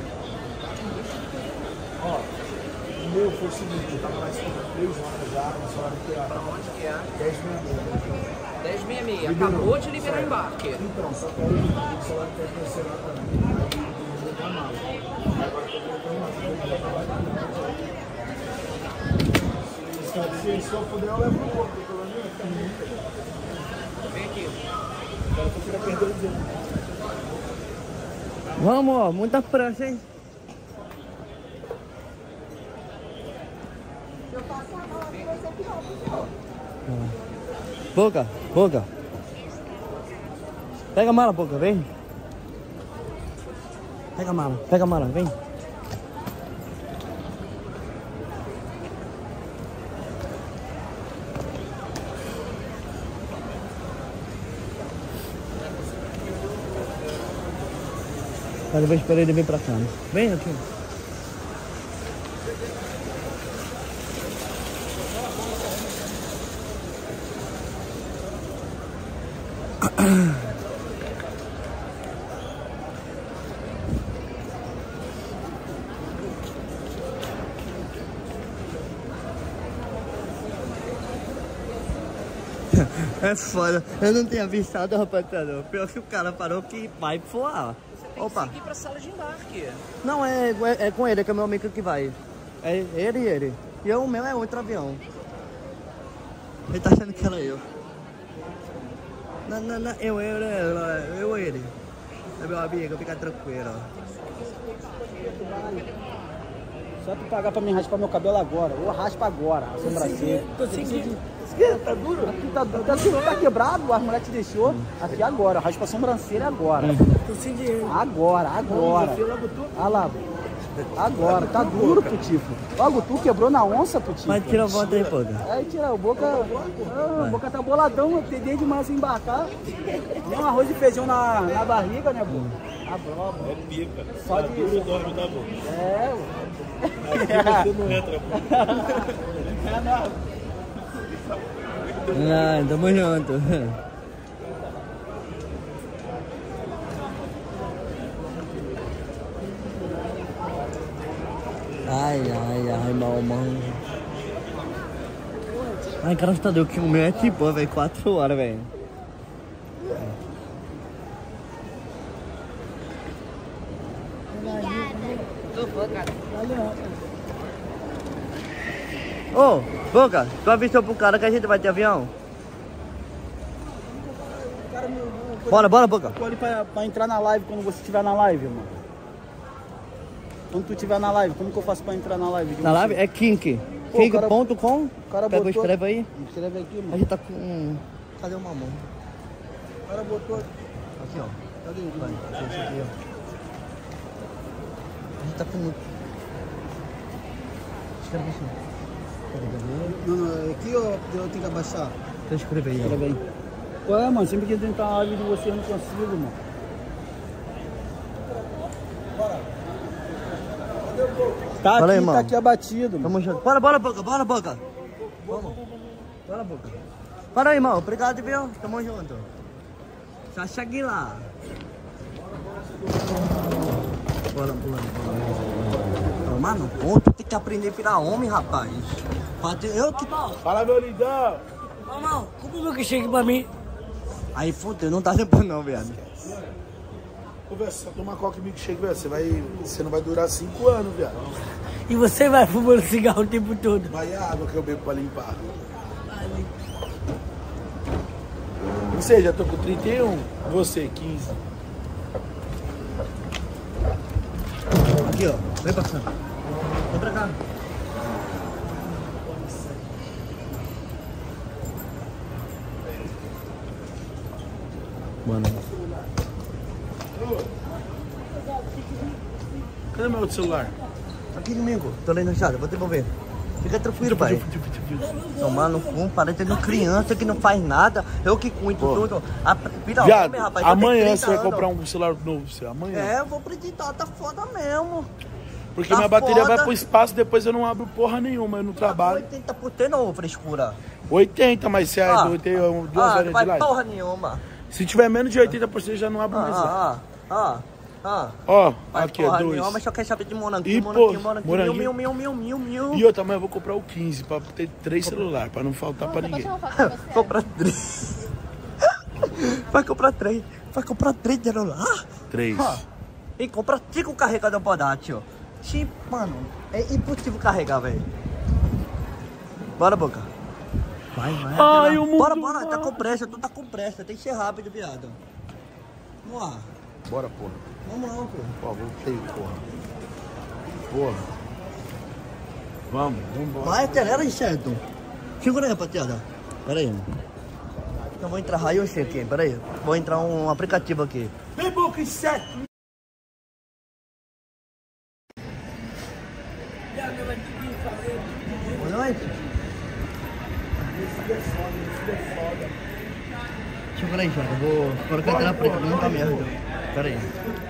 Speaker 2: meu foi o seguinte, eu tava lá escutando 3 horas já, nessa hora que era
Speaker 11: Onde que é?
Speaker 2: 10 minutos.
Speaker 11: 1066. Acabou de liberar o embarque.
Speaker 2: Então, só que aí o salário que ia cancelar também. Aí não dá mal. Agora eu tô voltando lá. Se, se eu puder, eu levo um pouco, pelo menos.
Speaker 11: Vem aqui.
Speaker 2: Agora eu queria perder o dedo.
Speaker 3: Vamos, ó, muita prancha, hein? Boca, boca. Pega a mala, boca, vem. Pega a mala, pega a mala, vem. Mas eu vou esperar ele vir pra cá. Vem aqui. É foda. Eu não tinha avisado, rapaziada. Pior que o cara parou que vai voar. Opa.
Speaker 11: Tem que ir pra sala de embarque.
Speaker 3: Não, é, é, é com ele, que é meu amigo que vai. É ele e ele. E eu, o meu é outro avião. Ele tá achando que era eu. Não, não, não, eu, eu, eu, eu, ele. É meu amigo, fica tranquilo.
Speaker 12: Só tu pagar pra mim raspar meu cabelo agora. Ou raspa agora, a sobrancelha.
Speaker 4: Tô sentindo.
Speaker 12: Tá duro? Aqui tá, duro. tá, tá quebrado, a mulher te deixou. Aqui agora, raspa a sobrancelha agora.
Speaker 4: Tô sem dinheiro.
Speaker 12: Agora, agora. Olha lá. Agora, tá duro, Putifo. Logo tu quebrou na onça, Putifo.
Speaker 3: Mas tira a volta aí, pô.
Speaker 12: Aí tira, o Boca. Ah, o Boca tá boladão, eu peguei demais sem embarcar. Nem um arroz e feijão na, na barriga, né, Boca? A broma.
Speaker 7: É pica.
Speaker 12: Só de.
Speaker 7: Duro dorme da boca.
Speaker 12: É,
Speaker 7: Aqui você não entra, pô.
Speaker 12: é, não.
Speaker 3: Ah, tamo junto. Ai, ai, ai, mal, mano. Ai, cara, tá deu que o meu é tipo, velho, 4 horas, velho. Ô, Boca, tu avisou pro cara que a gente vai de avião? Bora, bora, Boca.
Speaker 12: Escolhe pra, pra entrar na live quando você estiver na live, mano. Quando tu estiver na live, como que eu faço pra entrar na live?
Speaker 3: Na
Speaker 12: você?
Speaker 3: live é kink. Kink.com.
Speaker 12: O cara
Speaker 3: Pega,
Speaker 12: botou...
Speaker 3: escreve aí.
Speaker 12: Escreve aqui, mano.
Speaker 3: A gente tá com. Cadê o mamão?
Speaker 12: O cara botou...
Speaker 3: Aqui, ó.
Speaker 12: Cadê?
Speaker 3: Vai, esse aqui, ó. A gente tá com muito. Escreve assim.
Speaker 12: Não, não, aqui ó, eu tenho que abaixar.
Speaker 3: Então escreve aí,
Speaker 12: Escreve aí. Ué, mano, sempre que eu tentar a de você eu não consigo, mano. Tá
Speaker 3: Fala aí,
Speaker 12: aqui,
Speaker 3: mano.
Speaker 12: tá aqui abatido.
Speaker 3: Tamo junto. Bora, bora, Boca, bora, Boca. Vamos. Bora, Boca. Para aí, irmão. Obrigado, viu? Tamo junto. Chegue lá. Bora, bora, bora. Tomar no ponto, tem que aprender a virar homem, rapaz. Eu que.
Speaker 2: Fala, meu lindão.
Speaker 4: Mamão, compra um milkshake pra mim.
Speaker 3: Aí fudeu, não tá depois não, viado.
Speaker 2: Ô, velho, só tomar coca e milkshake, velho. Você, vai, você não vai durar 5 anos, viado.
Speaker 4: E você vai fumando cigarro o tempo todo.
Speaker 2: E a água que eu bebo pra limpar? Ou seja, eu tô com 31, você 15.
Speaker 3: Aqui, ó. Vem passando. Vem pra cá. Mano.
Speaker 2: Cadê meu outro celular?
Speaker 3: Aqui domingo. Tô lendo a chave, vou devolver. Fica tranquilo, pai. Tomar no cu, parece de criança que não faz nada. Eu que cuido tudo. A, vira
Speaker 2: Viado,
Speaker 3: homem, rapaz.
Speaker 2: amanhã
Speaker 3: 30
Speaker 2: você vai
Speaker 3: anos.
Speaker 2: comprar um celular novo você. Amanhã.
Speaker 3: É, eu vou acreditar, tá foda mesmo.
Speaker 2: Porque
Speaker 3: tá
Speaker 2: minha bateria vai
Speaker 3: foda.
Speaker 2: pro espaço, depois eu não abro porra nenhuma, eu não trabalho.
Speaker 3: 80 por ter não, frescura.
Speaker 2: 80, mas se é
Speaker 3: Ah,
Speaker 2: tem duas
Speaker 3: ah,
Speaker 2: horas
Speaker 3: não
Speaker 2: de
Speaker 3: vai
Speaker 2: live.
Speaker 3: porra nenhuma.
Speaker 2: Se tiver menos de 80%, já não abro mais.
Speaker 3: Ah, ah, ah. Ah.
Speaker 2: Ó,
Speaker 3: Vai
Speaker 2: aqui,
Speaker 3: porra
Speaker 2: é dois.
Speaker 3: nenhuma, mas só quer saber de moranguinho,
Speaker 2: E,
Speaker 3: moranguinho,
Speaker 2: pô,
Speaker 3: moranguinho,
Speaker 2: moranguinho.
Speaker 3: mil, mil, mil, mil, mil.
Speaker 2: E outra, mas eu vou comprar o 15 pra ter três celulares, pra não faltar pra ninguém.
Speaker 3: Comprar três. Vai comprar três. Vai comprar três celular?
Speaker 2: Três.
Speaker 3: Ah, E compra cinco carregador portátil. Sim, mano, é impossível carregar, velho. Bora, Boca. Vai, vai.
Speaker 2: Ai, o mundo
Speaker 3: Bora, bora, tá com pressa, tu tá com pressa, tem que ser rápido, viado. Vamos lá.
Speaker 2: Bora, porra.
Speaker 3: Vamos lá, pô.
Speaker 2: Ó, voltei, porra. Porra. Vamos, vambora.
Speaker 3: Vai, acelera, inseto. Segura aí, rapaziada. Pera aí. Eu vou entrar raio aqui, pera aí. Vou entrar um aplicativo aqui.
Speaker 2: Vem, boca, inseto.
Speaker 3: Vou colocar a tela preta, não tá merda. Pera aí.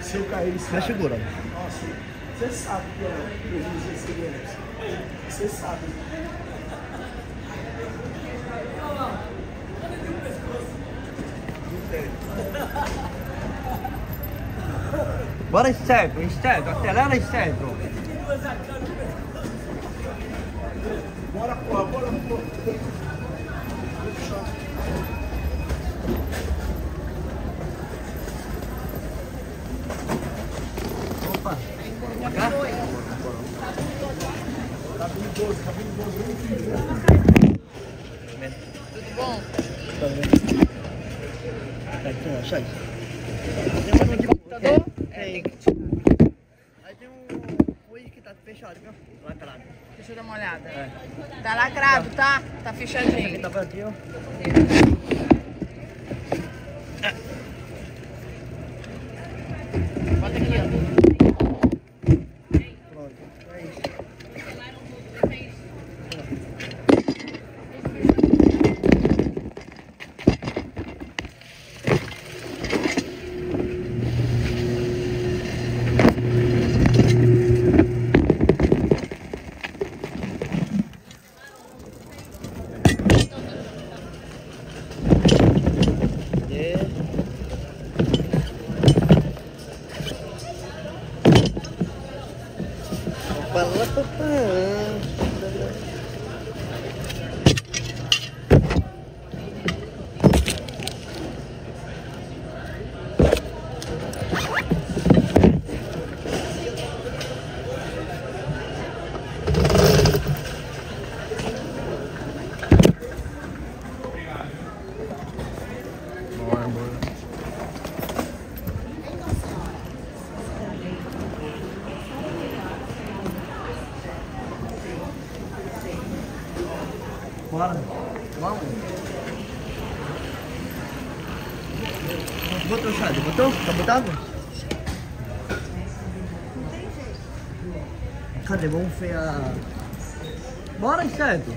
Speaker 2: Se eu cair,
Speaker 3: Vai segura.
Speaker 2: Nossa, você sabe que é prejuízo de segurança. Você sabe.
Speaker 3: Bora, inseto, inseto. Acelera, inseto.
Speaker 2: Bora, porra, bora, porra.
Speaker 3: Cá?
Speaker 2: Cabine 12, cabine 12.
Speaker 3: Tudo bom? Tá? Tá aqui, ó, isso. Tem um de computador? Aí tem coisa que tá fechado, viu? Lacrado.
Speaker 5: Deixa eu dar uma olhada. Tá lacrado, tá? Tá fechadinho.
Speaker 3: Tá vazio.
Speaker 5: Bota aqui, ó.
Speaker 3: Pronto. É isso. É.
Speaker 2: Bora, bora.
Speaker 3: Bora. Vamos. Botou o chá, botou? Tá botado? Cadê? Vamos ver a... Bora, inseto.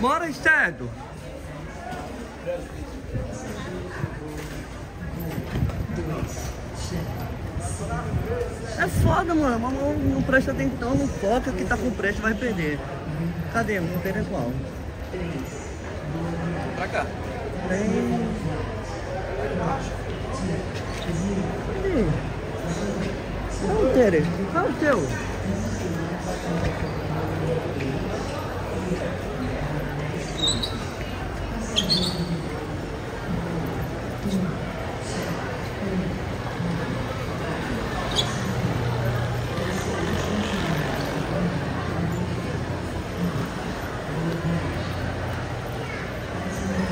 Speaker 3: Bora, inseto. É foda, mano. Mas não, não presta atenção, não foca que tá com presta vai perder. Cadê? Não tem qual.
Speaker 11: Pra cá.
Speaker 3: Tem. Não, Tere. Qual o teu?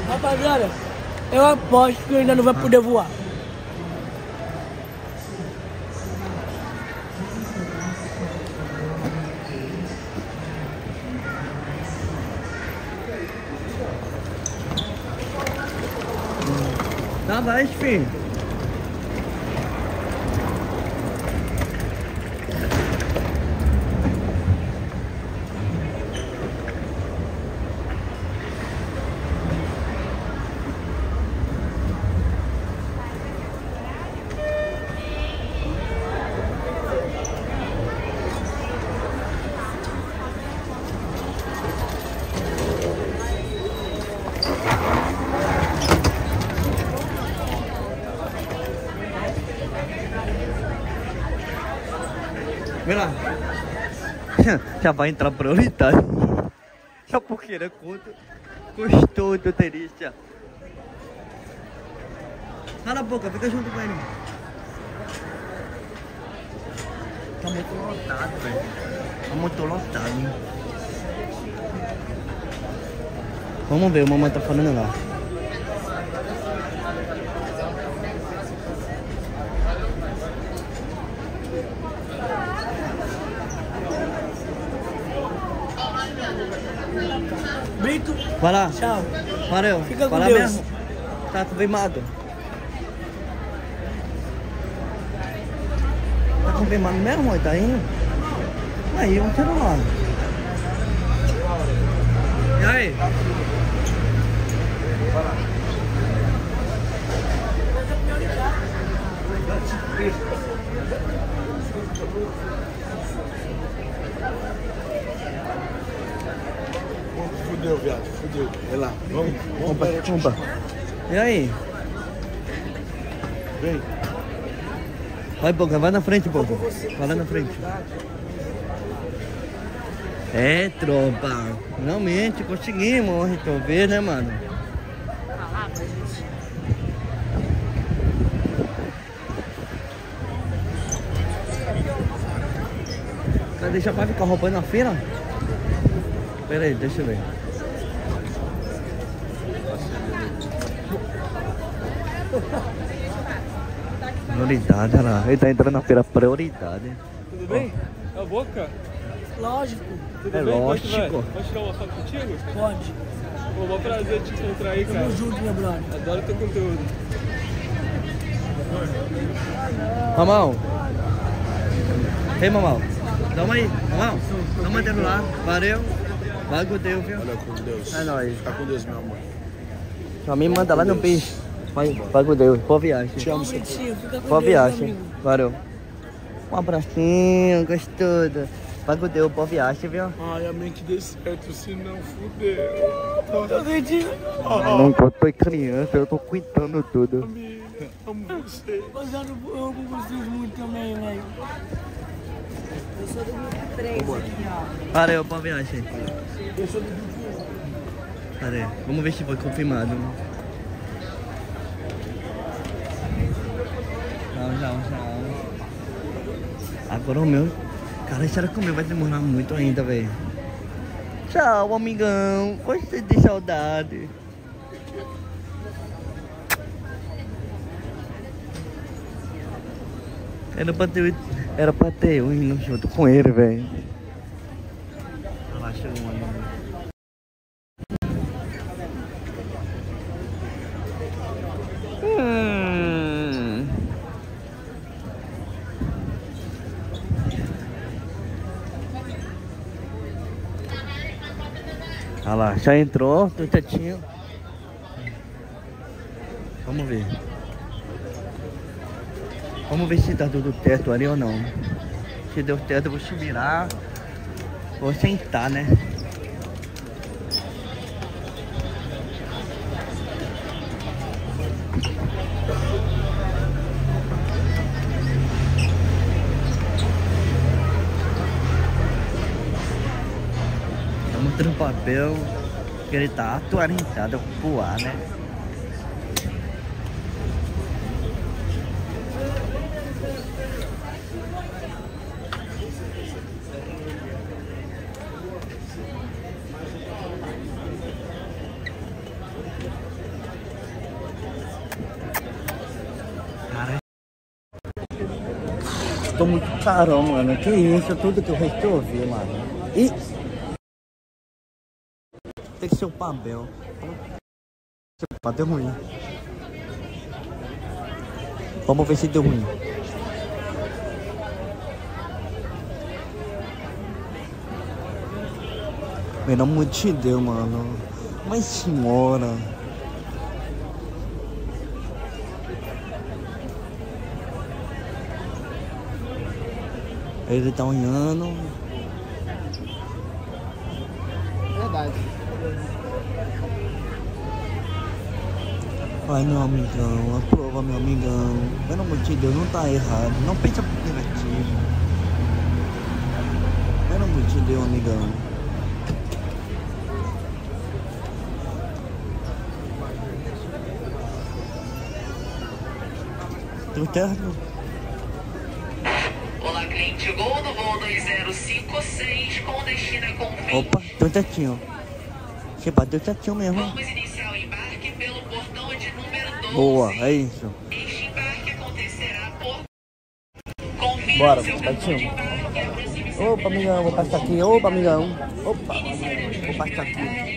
Speaker 4: Rapaziada, eu aposto que ainda não vai poder voar.
Speaker 3: Já vai entrar prioritário. Já porque né? Quanto custou o turista? Cala a boca, fica junto com ele. Tá muito lotado, velho. Tá muito lotado. Vamos ver, o mamãe tá falando lá. Vai lá.
Speaker 4: tchau.
Speaker 3: Valeu.
Speaker 4: Fica com
Speaker 3: Vai lá
Speaker 4: Deus.
Speaker 3: mesmo. Tá confirmado. Tá confirmado mesmo, mãe? Tá indo? Aí, vamos tirar lá. E aí?
Speaker 2: Fudeu, Vai lá, vamos, vamos
Speaker 3: opa. E aí?
Speaker 2: Vem.
Speaker 3: Vai, Boca, vai na frente, Boca. Vai lá na frente. É, tropa. Finalmente conseguimos resolver, né, mano? Cadê? Já vai ficar roubando na feira? Pera aí, deixa eu ver. Prioridade, olha lá. Ele tá entrando na feira prioridade.
Speaker 1: Tudo bem? É a boca?
Speaker 4: Lógico.
Speaker 1: Tudo
Speaker 3: É
Speaker 1: bem?
Speaker 3: Lógico.
Speaker 1: Pode tirar uma foto contigo?
Speaker 4: Pode.
Speaker 1: Pô, mó prazer te encontrar aí, cara.
Speaker 4: Tamo junto, meu brother.
Speaker 1: Adoro teu conteúdo.
Speaker 3: Mamão. Ei, mamão. Toma aí, mamão. Toma dentro lá. Valeu. Vai com Deus, viu?
Speaker 2: Olha com Deus.
Speaker 3: É nóis.
Speaker 2: Fica com Deus, meu amor.
Speaker 3: Só me manda lá no peixe. Vai, vai com Deus. Boa viagem.
Speaker 2: Te amo,
Speaker 4: com
Speaker 3: Boa
Speaker 4: Deus,
Speaker 3: viagem. Valeu. Um abracinho, gostoso. Vai com Deus, boa viagem, viu?
Speaker 2: Ai, amém que dê certo, senão fudeu.
Speaker 4: Tá vendo?
Speaker 3: Não tô, tô criança, eu tô cuidando tudo.
Speaker 2: Família, amo você.
Speaker 4: Mas eu eu amo vocês muito também, velho.
Speaker 6: Eu sou do grupo 3 aqui, ó.
Speaker 3: Valeu, boa viagem. Cadê? Vamos ver se foi confirmado. Tchau, tchau, tchau. Agora o meu. Cara, será que o meu vai demorar muito ainda, velho? Tchau, amigão. Gostei de saudade. Era pra ter, era pra ter indo junto com ele, velho. Olha lá, chegou um amigo. Hum. Olha lá, já entrou, tô quietinho. Vamos ver. Vamos ver se tá tudo teto ali ou não. Se deu teto, eu vou subir lá. Vou sentar, né? Mostrando o papel que ele tá atualizado pro ar, né? Tô muito caro, mano. Que isso, tudo que eu resolvi, mano. E o papel. Pode deu ruim. Vamos ver se deu ruim. Menor multidão, mano. Mas senhora. Ele tá olhando. Vai, meu amigão, aprova, meu amigão. Pelo amor de Deus, não tá errado. Não pensa negativo. te deu, amigão. Tudo certo?
Speaker 13: Olá, cliente. Gol do voo 2056 com destino a Confins.
Speaker 3: Opa, tudo certinho. Você bateu certinho mesmo.
Speaker 13: Vamos iniciar
Speaker 3: Boa, é isso. Bora,
Speaker 13: o seu cartão de
Speaker 3: certinho.
Speaker 13: embarque aproxime-se
Speaker 3: Opa, amigão, vou passar aqui. Opa, amigão. Opa, vou passar aqui.